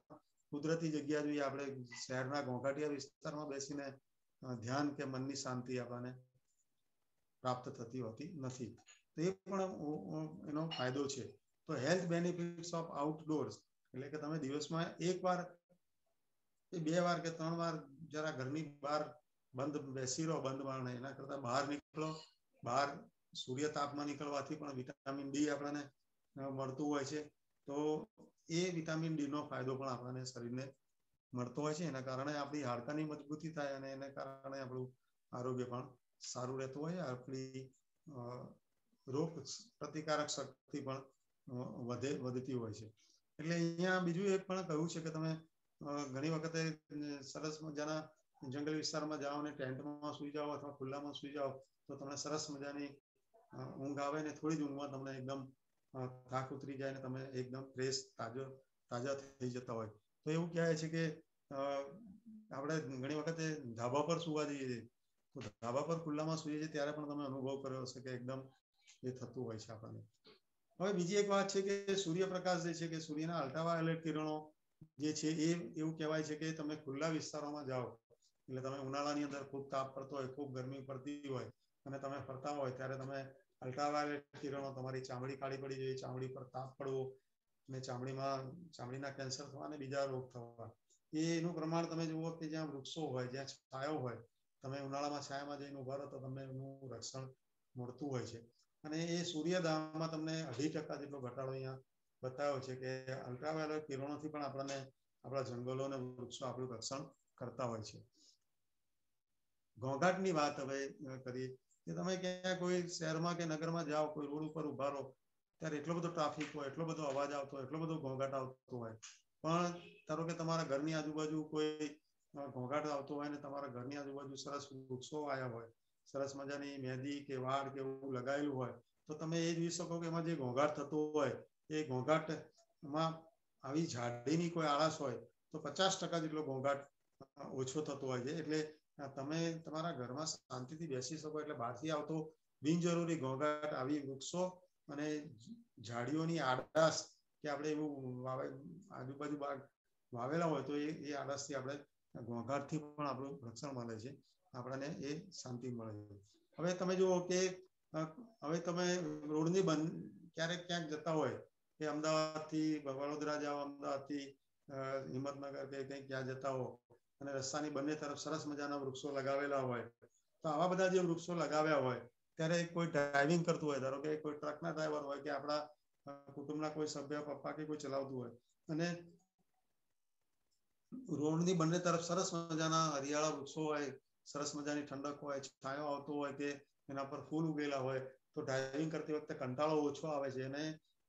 A: કુદરતી જગ્યા જોઈએ આપણે શહેરના ઘોંઘાટિયા વિસ્તારમાં બેસીને ધ્યાન કે મનની શાંતિ આપણને પ્રાપ્ત થતી હોતી નથી તો એ પણ એનો ફાયદો છે તો હેલ્થ બેનિફિટ્સ ઓફ આઉટડોર્સ એટલે કે તમે દિવસમાં એક વાર કે બે વાર કે ત્રણ વાર જરા ઘરની બહાર બંધ બેસી રહો બંધ બારણે એના કરતા બહાર નીકળો બહાર સૂર્ય તાપમાં નીકળવાથી પણ વિટામિન ડી આપણને મળતું હોય છે તો એ વિટામિન ડી નો ફાયદો પણ આપણને શરીરને મળતો હોય છે એના કારણે આપણી હાડકાની મજબૂતી થાય અને એના કારણે આપણું આરોગ્ય પણ સારું રહેતું હોય આપણી રોગ પ્રતિકારક શક્તિ પણ વધે વધતી હોય છે એટલે અહીંયા બીજું એક પણ કહ્યું છે કે તમે ઘણી વખતે સરસ મજાના જંગલ વિસ્તારમાં જાઓ અને ટેન્ટમાં સુઈ જાઓ અથવા ખુલ્લામાં સુઈ જાઓ તો તમને સરસ મજાની ઊંઘ આવે ને થોડી જ ઊંઘમાં તમને એકદમ થાક ઉતરી જાય ને તમે એકદમ ફ્રેશ તાજો, તાજા થઈ જતા હોય. તો એવું કહેવાય છે કે આપણે ઘણી વખતે ધાબા પર સુવા જઈએ, તો ધાબા પર ખુલ્લામાં સુઈએ છીએ ત્યારે પણ તમે અનુભવ કર્યો હશે કે એકદમ એ થતું હોય છે આપણને. હવે બીજી એક વાત છે કે સૂર્યપ્રકાશ જે છે કે સૂર્યના અલ્ટ્રાવાયોલેટ કિરણો જે છે એ એવું કહેવાય છે કે તમે ખુલ્લા વિસ્તારોમાં જાઓ, એટલે તમે ઉનાળાની અંદર ખૂબ તાપ પડતો હોય, ખૂબ ગરમી પડતી હોય અને તમે ફરતા હોય ત્યારે તમે અલ્ટ્રાવાયોલેટ કિરણો તમારી ચામડી કાળી પડી જોઈએ ચામડી પર તાપ પડવો અને ચામડીમાં, ચામડીના કેન્સર થવા અને બીજા રોગ થવા. એનું પ્રમાણ તમે જુઓ કે જ્યાં વૃક્ષો હોય, જ્યાં છાયો હોય, તમે ઉનાળામાં છાયામાં જઈને ઊભા રહો તો તમને એનું રક્ષણ મળતું હોય છે. અને એ સૂર્યદાહમાં તમને અઢી ટકા જેટલો ઘટાડો અહીંયા બતાવ્યો છે કે અલ્ટ્રાવાયોલેટ કિરણોથી પણ આપણને આપણા જંગલો અને વૃક્ષો આપણું રક્ષણ કરતા હોય છે. ઘોંઘાટની વાત હવે કરીએ કે તમે ક્યાં કોઈ શહેરમાં કે નગરમાં જાઓ કોઈ રોડ ઉપર ઉભા રહો ત્યારે એટલો બધો ટ્રાફિક હોય એટલો બધો અવાજ આવતો હોય એટલો બધો ઘોંઘાટ આવતો હોય પણ ધારો કે તમારા ઘરની આજુબાજુ કોઈ ઘોંઘાટ આવતો હોય ને તમારા ઘરની આજુબાજુ સરસ વૃક્ષો આવ્યા હોય સરસ મજાની મહેંદી કે વાડ કે એવું લગાવેલું હોય તો તમે એ જોઈ શકો કે એમાં જે ઘોંઘાટ થતો હોય એ ઘોંઘાટમાં આવી ઝાડીની કોઈ આળસ હોય તો પચાસ ટકા જેટલો ઘોંઘાટ ઓછો થતો હોય છે એટલે તમે તમારા ઘરમાં શાંતિથી બેસી શકો એટલે બહારથી આવતો બિનજરૂરી ઘોંઘાટ આવી વૃક્ષો અને ઝાડીઓની આડાશ કે આપણે એવું વાવે, આજુબાજુ બાગ વાવેલા હોય તો એ એ આડાસથી આપણે ઘોંઘાટથી પણ આપણું રક્ષણ મળે છે. આપણને એ શાંતિ મળે છે. હવે તમે જુઓ કે હવે તમે રોડની બંધ ક્યારેક ક્યાંક જતા હોય કે અમદાવાદથી વડોદરા જાઓ, અમદાવાદથી હિંમતનગર કે કંઈક ક્યાં જતા હો અને રસ્તાની બંને તરફ સરસ મજાના વૃક્ષો લગાવેલા હોય તો આવા બધા જે વૃક્ષો લગાવ્યા હોય ત્યારે કોઈ ડ્રાઇવિંગ કરતું હોય ધારો કે કોઈ ટ્રકના ડ્રાઈવર હોય કે આપણા કુટુંબના કોઈ સભ્ય પપ્પા કે કોઈ ચલાવતું હોય અને રોડની બંને તરફ સરસ મજાના હરિયાળા વૃક્ષો હોય સરસ મજાની ઠંડક હોય છાંયો આવતો હોય કે એના પર ફૂલ ઉગેલા હોય તો ડ્રાઇવિંગ કરતી વખતે કંટાળો ઓછો આવે છે અને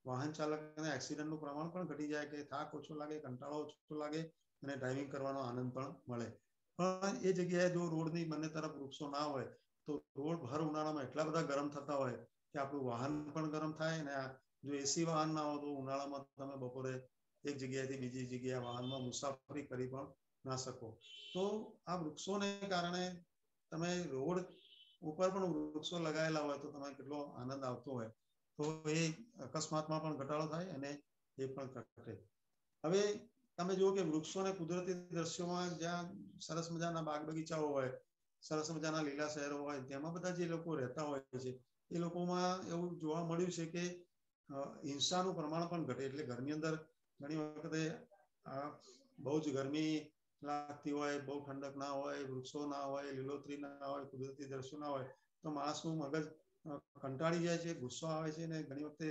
A: વાહન ચાલકને એક્સિડન્ટનું પ્રમાણ પણ ઘટી જાય કે થાક ઓછો લાગે કંટાળો ઓછો લાગે અને ડ્રાઇવિંગ કરવાનો આનંદ પણ મળે પણ એ જગ્યાએ જો રોડની બંને તરફ વૃક્ષો ના હોય તો રોડ ભર ઉનાળામાં એટલા બધા ગરમ થતા હોય કે આપણું વાહન પણ ગરમ થાય અને જો એસી વાહન ના હોય તો ઉનાળામાં તમે બપોરે એક જગ્યાએથી બીજી જગ્યાએ વાહનમાં મુસાફરી કરી પણ ના શકો તો આ વૃક્ષોને કારણે તમે રોડ ઉપર પણ વૃક્ષો લગાવેલા હોય તો તમે કેટલો આનંદ આવતો હોય તો એ અકસ્માતમાં પણ ઘટાડો થાય અને એ પણ ઘટે હવે તમે જુઓ કે વૃક્ષો અને કુદરતી દ્રશ્યોમાં જ્યાં સરસ મજાના બાગ બગીચાઓ હોય સરસ મજાના લીલા શહેરો હોય તેમાં બધા જે લોકો રહેતા હોય છે એ લોકોમાં એવું જોવા મળ્યું છે કે હિંસાનું પ્રમાણ પણ ઘટે એટલે ઘરની અંદર ઘણી વખતે બહુ જ ગરમી લાગતી હોય બહુ ઠંડક ના હોય વૃક્ષો ના હોય લીલોતરી ના હોય કુદરતી દ્રશ્યો ના હોય તો માણસનું મગજ કંટાળી જાય છે ગુસ્સો આવે છે ને ઘણી વખતે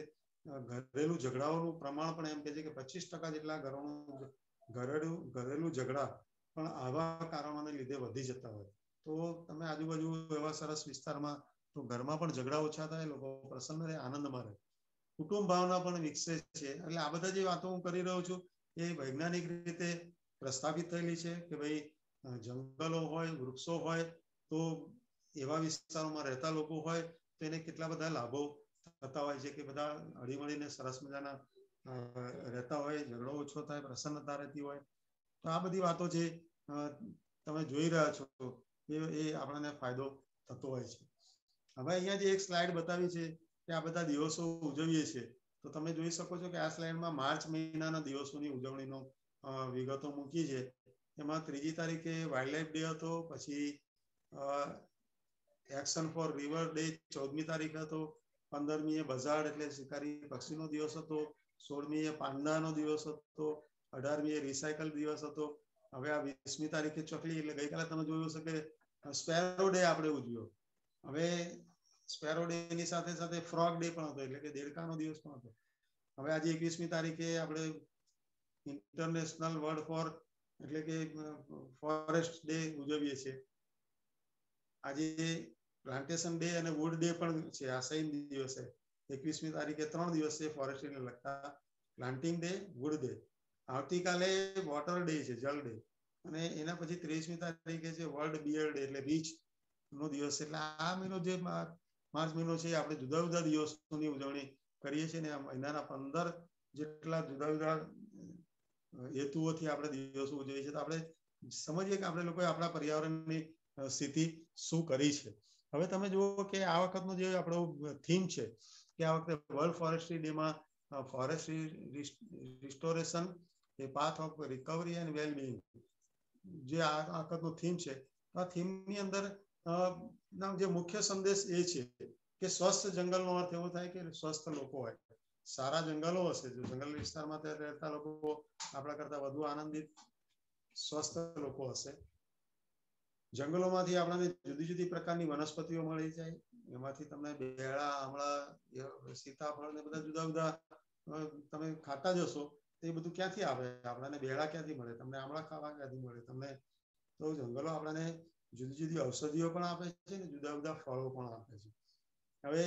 A: ઘરેલું ઝઘડાઓનું પ્રમાણ પણ એમ કે છે કે પચીસ ટકા જેટલા ઘરોનું ઘરેલું ઘરેલું ઝઘડા પણ આવા કારણોને લીધે વધી જતા હોય. તો તમે આજુબાજુ એવા સરસ વિસ્તારમાં તો ઘરમાં પણ ઝઘડા ઓછા થાય, લોકો પ્રસન્ન રહે, આનંદમાં રહે. કુટુંબ ભાવના પણ વિકસે છે. એટલે આ બધા જે વાતો હું કરી રહ્યો છું એ વૈજ્ઞાનિક રીતે પ્રસ્થાપિત થયેલી છે કે ભાઈ જંગલો હોય, વૃક્ષો હોય, તો એવા વિસ્તારોમાં રહેતા લોકો હોય તો એને કેટલા બધા લાભો થતા હોય છે કે બધા હળીમળીને સરસ મજાના રહેતા હોય ઝઘડો ઓછો થાય પ્રસન્નતા રહેતી હોય તો આ બધી વાતો છે તમે જોઈ રહ્યા છો એ એ આપણને ફાયદો થતો હોય છે હવે અહીંયા જે એક સ્લાઇડ બતાવી છે કે આ બધા દિવસો ઉજવીએ છીએ તો તમે જોઈ શકો છો કે આ સ્લાઇડમાં માર્ચ મહિનાના દિવસોની ઉજવણીનો વિગતો મૂકી છે એમાં ત્રીજી તારીખે વાઇલ્ડ લાઈફ ડે હતો પછી એક્શન ફોર રિવર ડે ચૌદમી તારીખ હતો પંદરમી એ બઝાડ એટલે શિકારી પક્ષીનો દિવસ હતો સોળમી એ પાંડાનો દિવસ હતો અઢારમી એ રિસાયકલ દિવસ હતો હવે આ વીસમી તારીખે ચકલી એટલે ગઈકાલે તમે જોયું હશે કે સ્પેરો ડે આપણે ઉજવ્યો હવે સ્પેરો ડે ની સાથે સાથે ફ્રોગ ડે પણ હતો એટલે કે દેડકાનો દિવસ પણ હતો હવે આજે એકવીસમી તારીખે આપણે ઇન્ટરનેશનલ વર્લ્ડ ફોર એટલે કે ફોરેસ્ટ ડે ઉજવીએ છીએ આજે પ્લાન્ટેશન ડે અને વુડ ડે પણ છે. આ સેમ દિવસે. એકવીસમી તારીખે ત્રણ દિવસે ફોરેસ્ટ્રીને લગતા પ્લાન્ટિંગ ડે વુડ ડે આવતીકાલે વોટર ડે છે જલ ડે અને એના પછી ત્રીસમી તારીખે છે વર્લ્ડ બિયર ડે એટલે બીચ નો દિવસ. એટલે આ મહિનો જે માર્ચ મહિનો છે આપણે જુદા જુદા દિવસોની ઉજવણી કરીએ છીએ ને આ મહિનાના પંદર જેટલા જુદા જુદા હેતુઓથી આપણે દિવસો ઉજવીએ છીએ. તો આપણે સમજીએ કે આપણે લોકોએ આપણા પર્યાવરણની સ્થિતિ શું કરી છે. હવે તમે જુઓ કે આ વખતનો જે આપણો થીમ છે કે આ વખતે વર્લ્ડ ફોરેસ્ટ્રી ડેમાં forestry restoration A path of recovery and wellbeing જે આ વખતનો થીમ છે આ થીમની અંદર જે મુખ્ય સંદેશ એ છે કે સ્વસ્થ જંગલનો અર્થ એવો થાય કે સ્વસ્થ લોકો હોય સારા જંગલો હશે જો જંગલ વિસ્તારમાં રહેતા લોકો આપણા કરતા વધુ આનંદિત સ્વસ્થ લોકો હશે જંગલોમાંથી આપણને જુદી જુદી પ્રકારની વનસ્પતિઓ મળી જાય એમાંથી તમને બેડા આમળા સીતાફળ ને બધા જુદા જુદા તમે ખાતા જશો એ બધું ક્યાંથી આવે આપણને બેડા ક્યાંથી મળે તમને આમળા ખાવા ક્યાંથી મળે તમને તો જંગલો આપણને જુદી જુદી ઔષધિઓ પણ આપે છે ને જુદા જુદા ફળો પણ આપે છે હવે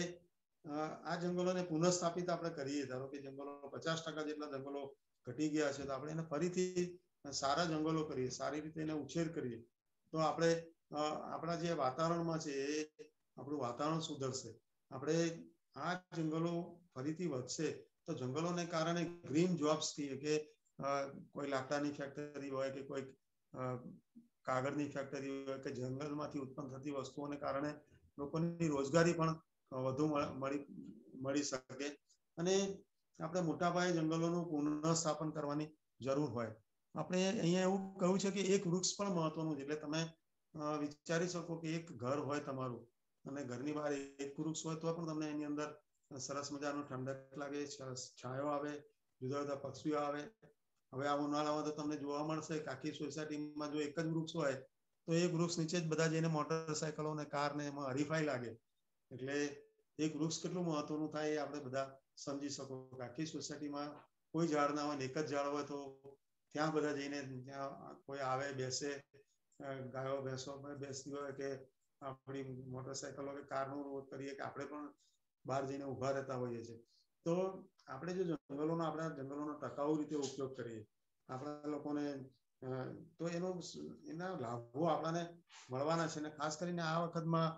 A: આ જંગલોને પુનઃસ્થાપિત આપણે કરીએ ધારો કે જંગલો પચાસ ટકા જેટલા જંગલો ઘટી ગયા છે તો આપણે એને ફરીથી સારા જંગલો કરીએ સારી રીતે એને ઉછેર કરીએ તો આપણે આપણા જે વાતાવરણમાં છે એ આપણું વાતાવરણ સુધરશે આપણે આ જંગલો ફરીથી વધશે તો જંગલોને કારણે ગ્રીન જોબ્સ કહીએ કે કોઈ લાકડાની ફેક્ટરી હોય કે કોઈ કાગળની ફેક્ટરી હોય કે જંગલમાંથી ઉત્પન્ન થતી વસ્તુઓને કારણે લોકોની રોજગારી પણ વધુ મળી મળી શકે અને આપણે મોટા પાયે જંગલોનું પુનઃસ્થાપન કરવાની જરૂર હોય આપણે અહીંયા એવું કહ્યું છે કે એક વૃક્ષ પણ મહત્વનું છે એટલે તમે વિચારી શકો કે એક ઘર હોય તમારું અને ઘરની બહાર એક વૃક્ષ હોય તો પણ તમને એની અંદર સરસ મજાનું ઠંડક લાગે છાયો આવે જુદા જુદા પક્ષીઓ આવે હવે આ ઉનાળામાં તો તમને જોવા મળશે કે આખી સોસાયટીમાં જો એક જ વૃક્ષ હોય તો એ વૃક્ષ નીચે જ બધા જઈને મોટરસાયકલો ને કાર ને એમાં હરીફાઈ લાગે એટલે એક વૃક્ષ કેટલું મહત્વનું થાય એ આપણે બધા સમજી શકો કે આખી સોસાયટીમાં કોઈ ઝાડ ના હોય ને એક જ ઝાડ હોય તો ત્યાં બધા જઈને ત્યાં કોઈ આવે બેસે ગાયો ભેંસો બેસતી હોય કે આપણી મોટરસાયકલો કે કારનો રોડ કરીએ કે આપણે પણ બહાર જઈને ઉભા રહેતા હોઈએ છીએ તો આપણે જો જંગલોનો આપણા જંગલોનો ટકાઉ રીતે ઉપયોગ કરીએ આપણા લોકોને તો એનો એના લાભો આપણાને મળવાના છે અને ખાસ કરીને આ વખતમાં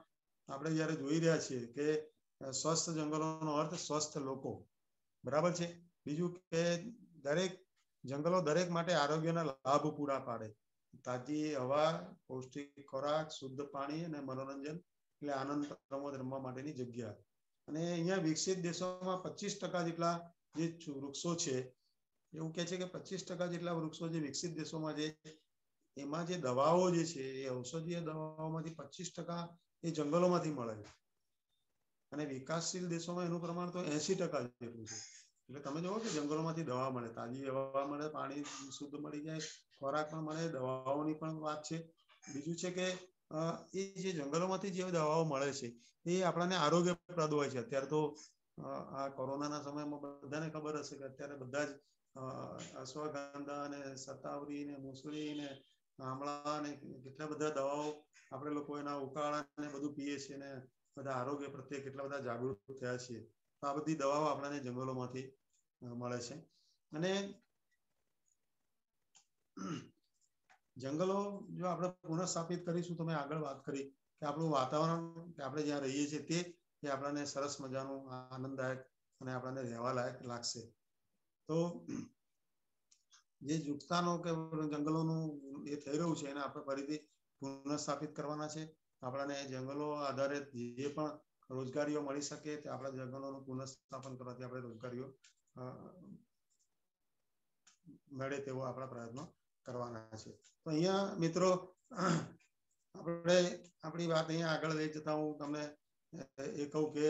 A: આપણે જયારે જોઈ રહ્યા છીએ કે સ્વસ્થ જંગલોનો અર્થ સ્વસ્થ લોકો બરાબર છે બીજું કે દરેક જંગલો દરેક માટે આરોગ્યના લાભ પૂરા પાડે. તાજી હવા, પૌષ્ટિક ખોરાક, શુદ્ધ પાણી અને મનોરંજન એટલે આનંદ પ્રમોદ રમવા માટેની જગ્યા. અને અહીંયા વિકસિત દેશોમાં પચીસ ટકા જેટલા જે વૃક્ષો છે, એવું કે છે કે પચીસ ટકા જેટલા વૃક્ષો જે વિકસિત દેશોમાં છે એમાં જે દવાઓ જે છે, એ ઔષધીય દવાઓમાંથી પચીસ ટકા એ જંગલોમાંથી મળે છે. અને વિકાસશીલ દેશોમાં એનું પ્રમાણ તો એસી ટકા જેટલું છે. એટલે તમે જોવો કે જંગલોમાંથી દવા મળે, તાજી હવા મળે, પાણી શુદ્ધ મળી જાય, ખોરાક પણ મળે, દવાઓની પણ વાત છે. બીજું છે કે એ જે જંગલોમાંથી જે દવાઓ મળે છે, એ આપણને આરોગ્યપ્રદ હોય છે. અત્યારે તો આ કોરોનાના સમયમાં બધાને ખબર હશે કે અત્યારે બધા જ અશ્વગંધા અને સતાવરી ને મુસળી ને આમળા ને કેટલા બધા દવાઓ આપણે લોકો એના ઉકાળા ને બધું પીએ છીએ ને બધા આરોગ્ય પ્રત્યે કેટલા બધા જાગૃત થયા છીએ. આ બધી દવાઓ આપણને જંગલોમાંથી મળે છે અને જંગલો જો આપણે પુનઃસ્થાપિત કરીશું તમે આગળ વાત કરી કે આપણું વાતાવરણ કે આપણે જ્યાં રહીએ છીએ તે એ આપણને સરસ મજાનું આનંદદાયક અને આપણને રહેવા લાયક લાગશે તો જે નુકસાનો કે જંગલોનું એ થઈ રહ્યું છે એને આપણે ફરીથી પુનઃસ્થાપિત કરવાના છે આપણને જંગલો આધારિત જે પણ રોજગારીઓ મળી શકે તે આપણા જંગલોનું પુનઃસ્થાપન કરવાથી આપણે રોજગારીઓ મળે તેવો આપણા પ્રયત્નો કરવાના છે તો અહીંયા મિત્રો આપણે આપણી વાત અહીંયા આગળ લઈ જતા હું તમને એ કહું કે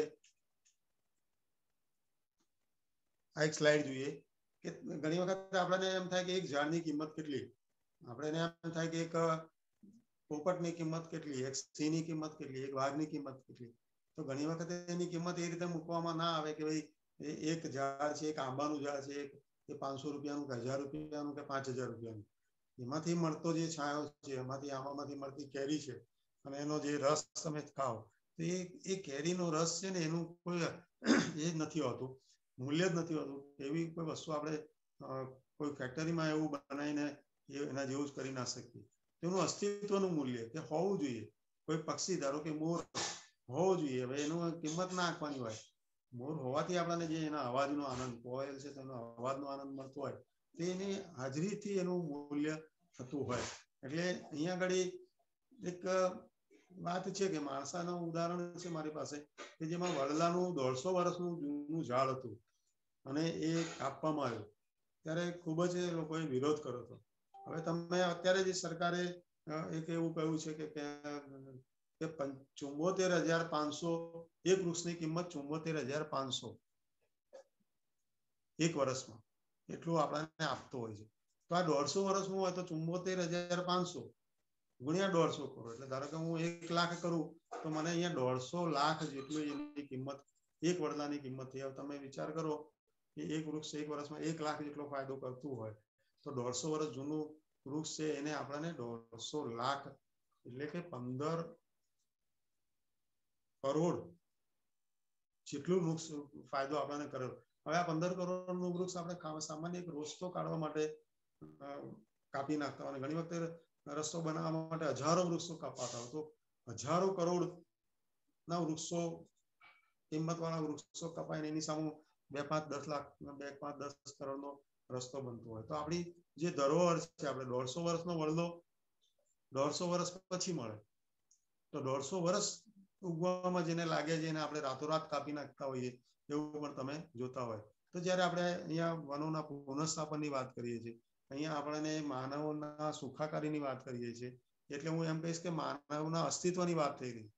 A: આ એક સ્લાઇડ જોઈએ કે ઘણી વખત આપણને એમ થાય કે એક ઝાડની કિંમત કેટલી આપણે એમ થાય કે એક પોપટની કિંમત કેટલી એક સિંહની કિંમત કેટલી એક વાઘની કિંમત કેટલી તો ઘણી વખત એની કિંમત એ રીતે મૂકવામાં ના આવે કે ભાઈ એક ઝાડ છે એક આંબાનું ઝાડ છે એ પાંચસો રૂપિયાનું કે હજાર રૂપિયાનું કે પાંચ હજાર રૂપિયાનું એમાંથી મળતો જે છાંયો છે એમાંથી આંબામાંથી મળતી કેરી છે અને એનો જે રસ તમે ખાઓ તો એ એ કેરીનો રસ છે ને એનું કોઈ એ જ નથી હોતું મૂલ્ય જ નથી હોતું એવી કોઈ વસ્તુ આપણે કોઈ ફેક્ટરીમાં એવું બનાવીને એના જેવું જ કરી ના શકીએ તેનું અસ્તિત્વનું મૂલ્ય કે હોવું જોઈએ કોઈ પક્ષી ધારો કે મોર હોવો જોઈએ હવે એનું કિંમત ના આંકવાની હોય મોર હોવાથી આપણને જે એના અવાજનો આનંદ કોયલ છે તેનો અવાજનો આનંદ મળતો હોય તેની હાજરીથી એનું મૂલ્ય થતું હોય એટલે અહીંયા આગળ એક વાત છે કે માણસાનું ઉદાહરણ છે મારી પાસે કે જેમાં વડલાનું દોઢસો વર્ષનું જૂનું ઝાડ હતું અને એ કાપવામાં આવ્યું ત્યારે ખૂબ જ લોકોએ વિરોધ કર્યો હતો હવે તમે અત્યારે જે સરકારે એક એવું કહ્યું છે કે કે ચુંબોતેર હજાર પાંચસો એક વૃક્ષની કિંમત ચુંબોતેર હજાર પાંચસો એક વર્ષમાં એટલું આપણને આપતો હોય છે તો આ દોઢસો વર્ષનું હોય તો ચુંબોતેર હજાર પાંચસો ગુણ્યા દોઢસો કરો એટલે ધારો કે હું એક લાખ કરું તો મને અહીંયા દોઢસો લાખ જેટલું એની કિંમત એક વડલાની કિંમત થઈ તમે વિચાર કરો કે એક વૃક્ષ એક વર્ષમાં એક લાખ જેટલો ફાયદો કરતું હોય તો દોઢસો વર્ષ જૂનું વૃક્ષ છે એને આપણને દોઢસો લાખ એટલે કે પંદર કરોડ જેટલું વૃક્ષ ફાયદો આપણને કર્યો હવે આ પંદર કરોડ નું વૃક્ષ આપણે સામાન્ય એક રસ્તો કાઢવા માટે કાપી નાખતા અને ઘણી વખતે રસ્તો બનાવવા માટે હજારો વૃક્ષો કાપાતા તો હજારો કરોડ ના વૃક્ષો કિંમત વાળા વૃક્ષો કપાઈને એની સામે બે પાંચ દસ લાખ બે પાંચ દસ કરોડ નો રસ્તો બનતો હોય તો આપણી જે ધરોહર છે આપણે દોઢસો વર્ષનો વળલો દોઢસો વર્ષ પછી મળે તો દોઢસો વર્ષ ઉગવામાં જેને લાગે છે એને આપણે રાતોરાત કાપી નાખતા હોઈએ એવું પણ તમે જોતા હોય તો જયારે આપણે અહીંયા વનોના પુનઃસ્થાપનની વાત કરીએ છીએ અહીંયા આપણને માનવના સુખાકારીની વાત કરીએ છીએ એટલે હું એમ કહીશ કે માનવના અસ્તિત્વની વાત થઈ રહી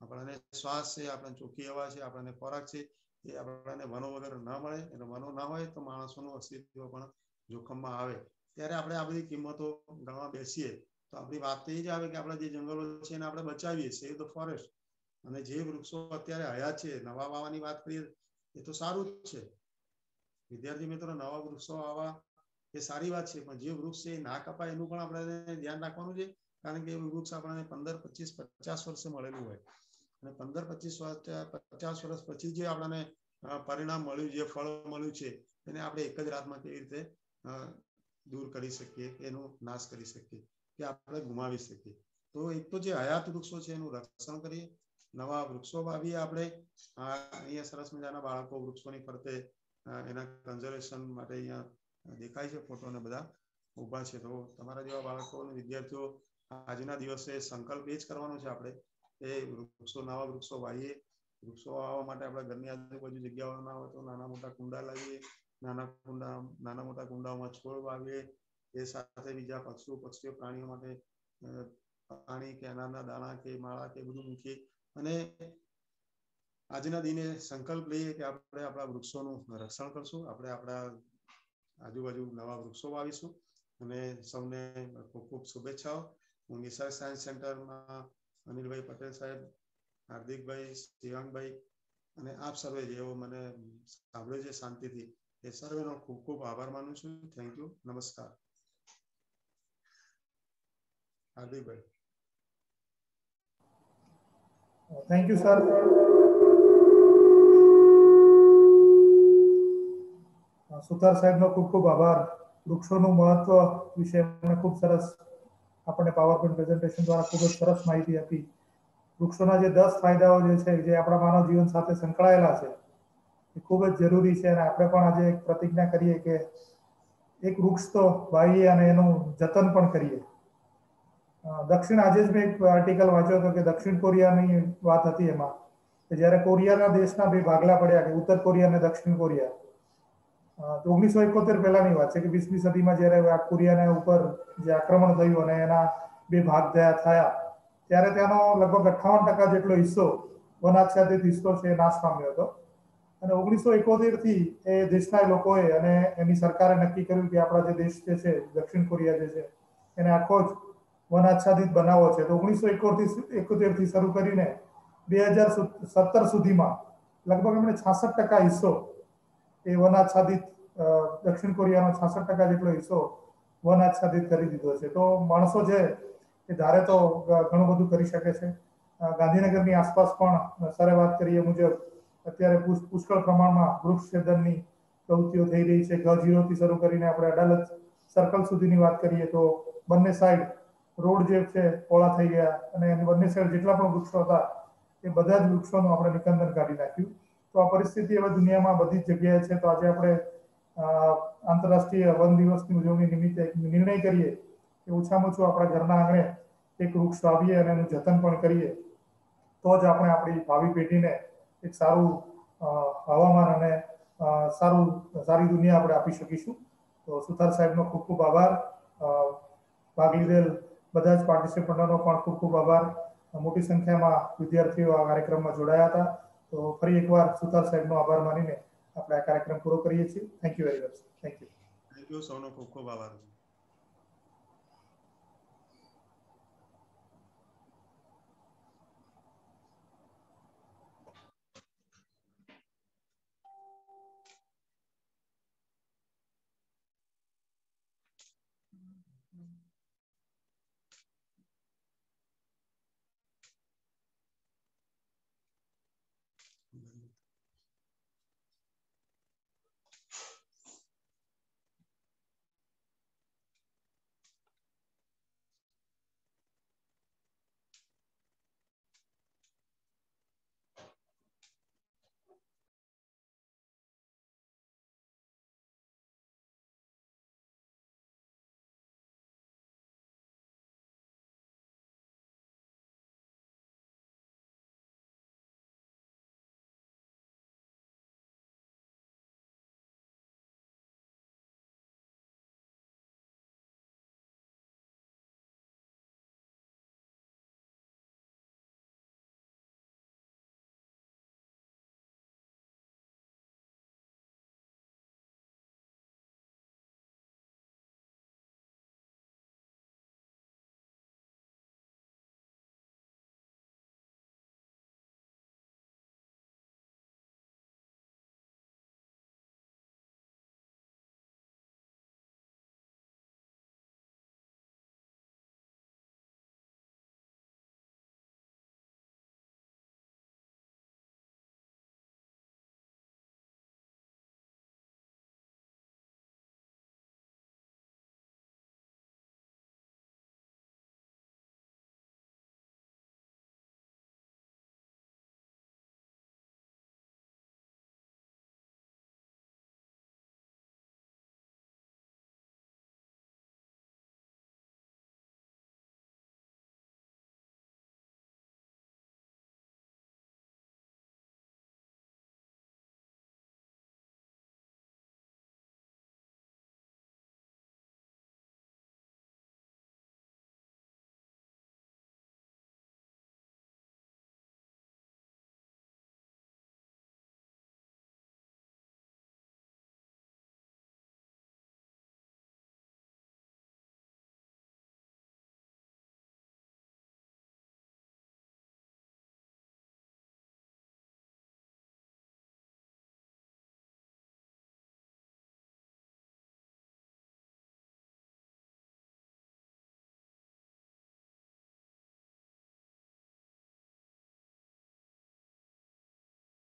A: આપણને શ્વાસ છે આપણને ચોખ્ખી હવા છે આપણને ખોરાક છે એ આપણને વનો વગર ન મળે એટલે વનો ના હોય તો માણસોનું અસ્તિત્વ પણ જોખમમાં આવે ત્યારે આપણે આ બધી કિંમતો ગણવા બેસીએ તો આપણી વાત તો એ જ આવે કે આપણા જે જંગલો છે એને આપણે બચાવીએ છીએ તો ફોરેસ્ટ અને જે વૃક્ષો અત્યારે હયા છે નવા વાવવાની વાત કરીએ એ તો સારું જ છે વિદ્યાર્થી મિત્રો નવા વૃક્ષો વાવવા એ સારી વાત છે પણ જે વૃક્ષ છે એ ના કપાય એનું પણ આપણે ધ્યાન રાખવાનું છે કારણ કે એ વૃક્ષ આપણને પંદર પચીસ પચાસ વર્ષે મળેલું હોય અને પંદર પચીસ વર્ષ પચાસ વર્ષ પછી જે આપણને પરિણામ મળ્યું જે ફળ મળ્યું છે એને આપણે એક જ રાતમાં કેવી રીતે દૂર કરી શકીએ એનો નાશ કરી શકીએ કે આપણે ગુમાવી શકીએ તો એક તો જે હયાત વૃક્ષો છે એનું રક્ષણ કરીએ નવા વૃક્ષો વાવીએ આપણે અહીંયા સરસ મજાના બાળકો વૃક્ષોની ફરતે એના કન્ઝર્વેશન માટે અહીંયા દેખાય છે ફોટો ને બધા ઉભા છે તો તમારા જેવા બાળકો અને વિદ્યાર્થીઓ આજના દિવસે સંકલ્પ એ જ કરવાનો છે આપણે એ વૃક્ષો નવા વૃક્ષો વાવીએ વૃક્ષો વાવવા માટે આપણે ઘરની આજુબાજુ જગ્યાઓ ના હોય તો નાના મોટા કુંડા લાવીએ નાના કુંડા નાના મોટા કુંડાઓમાં છોડ વાવીએ એ સાથે બીજા પક્ષીઓ પક્ષીઓ પ્રાણીઓ માટે પાણી કે અનાજના દાણા કે માળા કે બધું મૂકીએ અને આજના દિને સંકલ્પ લઈએ કે આપણે આપણા વૃક્ષોનું રક્ષણ કરશું આપણે આપણા આજુબાજુ નવા વૃક્ષો વાવીશું અને સૌને ખૂબ ખૂબ શુભેચ્છાઓ હું નિસર્ગ સાયન્સ સેન્ટરમાં અનિલભાઈ પટેલ સાહેબ હાર્દિકભાઈ શિવાંગભાઈ અને આપ સર્વે જેવો મને સાંભળ્યો છે શાંતિથી એ સર્વેનો ખૂબ ખૂબ આભાર માનું છું થેન્ક યુ નમસ્કાર હાર્દિકભાઈ
C: થેન્ક યુ સર સુતાર સાહેબનો ખૂબ ખૂબ આભાર વૃક્ષોનું મહત્વ વિશે એમણે ખૂબ સરસ આપણને પાવર પોઈન્ટ પ્રેઝન્ટેશન દ્વારા ખૂબ જ સરસ માહિતી આપી વૃક્ષોના જે દસ ફાયદાઓ જે છે જે આપણા માનવ જીવન સાથે સંકળાયેલા છે એ ખૂબ જ જરૂરી છે અને આપણે પણ આજે એક પ્રતિજ્ઞા કરીએ કે એક વૃક્ષ તો વાવીએ અને એનું જતન પણ કરીએ દક્ષિણ આજે જ મેં એક આર્ટિકલ વાંચ્યો હતો કે દક્ષિણ કોરિયાની વાત હતી એમાં કે જ્યારે કોરિયાના દેશના બે ભાગલા પડ્યા કે ઉત્તર કોરિયા અને દક્ષિણ કોરિયા તો ઓગણીસો એકોતેર પહેલાની વાત છે કે વીસમી સદીમાં જ્યારે કોરિયાના ઉપર જે આક્રમણ થયું અને એના બે ભાગ થયા થયા ત્યારે ત્યાંનો લગભગ અઠ્ઠાવન ટકા જેટલો હિસ્સો વનાચ્છાદિત હિસ્સો છે નાશ પામ્યો હતો અને ઓગણીસો એકોતેર થી એ દેશના લોકોએ અને એની સરકારે નક્કી કર્યું કે આપણા જે દેશ જે છે દક્ષિણ કોરિયા જે છે એને આખો જ વનાચ્છાદિત બનાવો છે. તો ઓગણીસો એકોતેર એકોતેરથી શરૂ કરીને બે હજાર સત્તર સુધીમાં લગભગ એમણે છાસઠ ટકા હિસ્સો એ વન આચ્છાદિત દક્ષિણ કોરિયાનો છાસઠ ટકા જેટલો હિસ્સો વન આચ્છાદિત કરી દીધો છે. તો માણસો છે એ ધારે તો ઘણું બધું કરી શકે છે. ગાંધીનગરની આસપાસ પણ સરે વાત કરીએ મુજબ અત્યારે પુષ્કળ પ્રમાણમાં વૃક્ષ છેદનની પ્રવૃત્તિઓ થઈ રહી છે. ગ જીરોથી શરૂ કરીને આપણે અડાલત સર્કલ સુધીની વાત કરીએ તો બંને સાઈડ રોડ જે છે પોળા થઈ ગયા અને એની બંને સાઈડ જેટલા પણ વૃક્ષો હતા એ બધા જ વૃક્ષોનું આપણે નિકંદન કાઢી નાખ્યું તો આ પરિસ્થિતિ હવે દુનિયામાં બધી જ જગ્યાએ છે તો આજે આપણે આંતરરાષ્ટ્રીય વન દિવસની ઉજવણી નિમિત્તે નિર્ણય કરીએ કે ઓછામાં ઓછું આપણા ઘરના આંગણે એક વૃક્ષ વાવીએ અને એનું જતન પણ કરીએ તો જ આપણે આપણી ભાવિ પેઢીને એક સારું હવામાન અને સારું સારી દુનિયા આપણે આપી શકીશું તો સુથાર સાહેબનો ખૂબ ખૂબ આભાર ભાગ લીધેલ બધા જ પાર્ટિસિપન્ટોનો પણ ખૂબ ખૂબ આભાર મોટી સંખ્યામાં વિદ્યાર્થીઓ આ કાર્યક્રમમાં જોડાયા હતા તો ફરી એકવાર સુતાર સાહેબનો આભાર માનીને આપણે આ કાર્યક્રમ પૂરો કરીએ છીએ thank you very much thank you
A: thank you સૌનો ખૂબ ખૂબ આભાર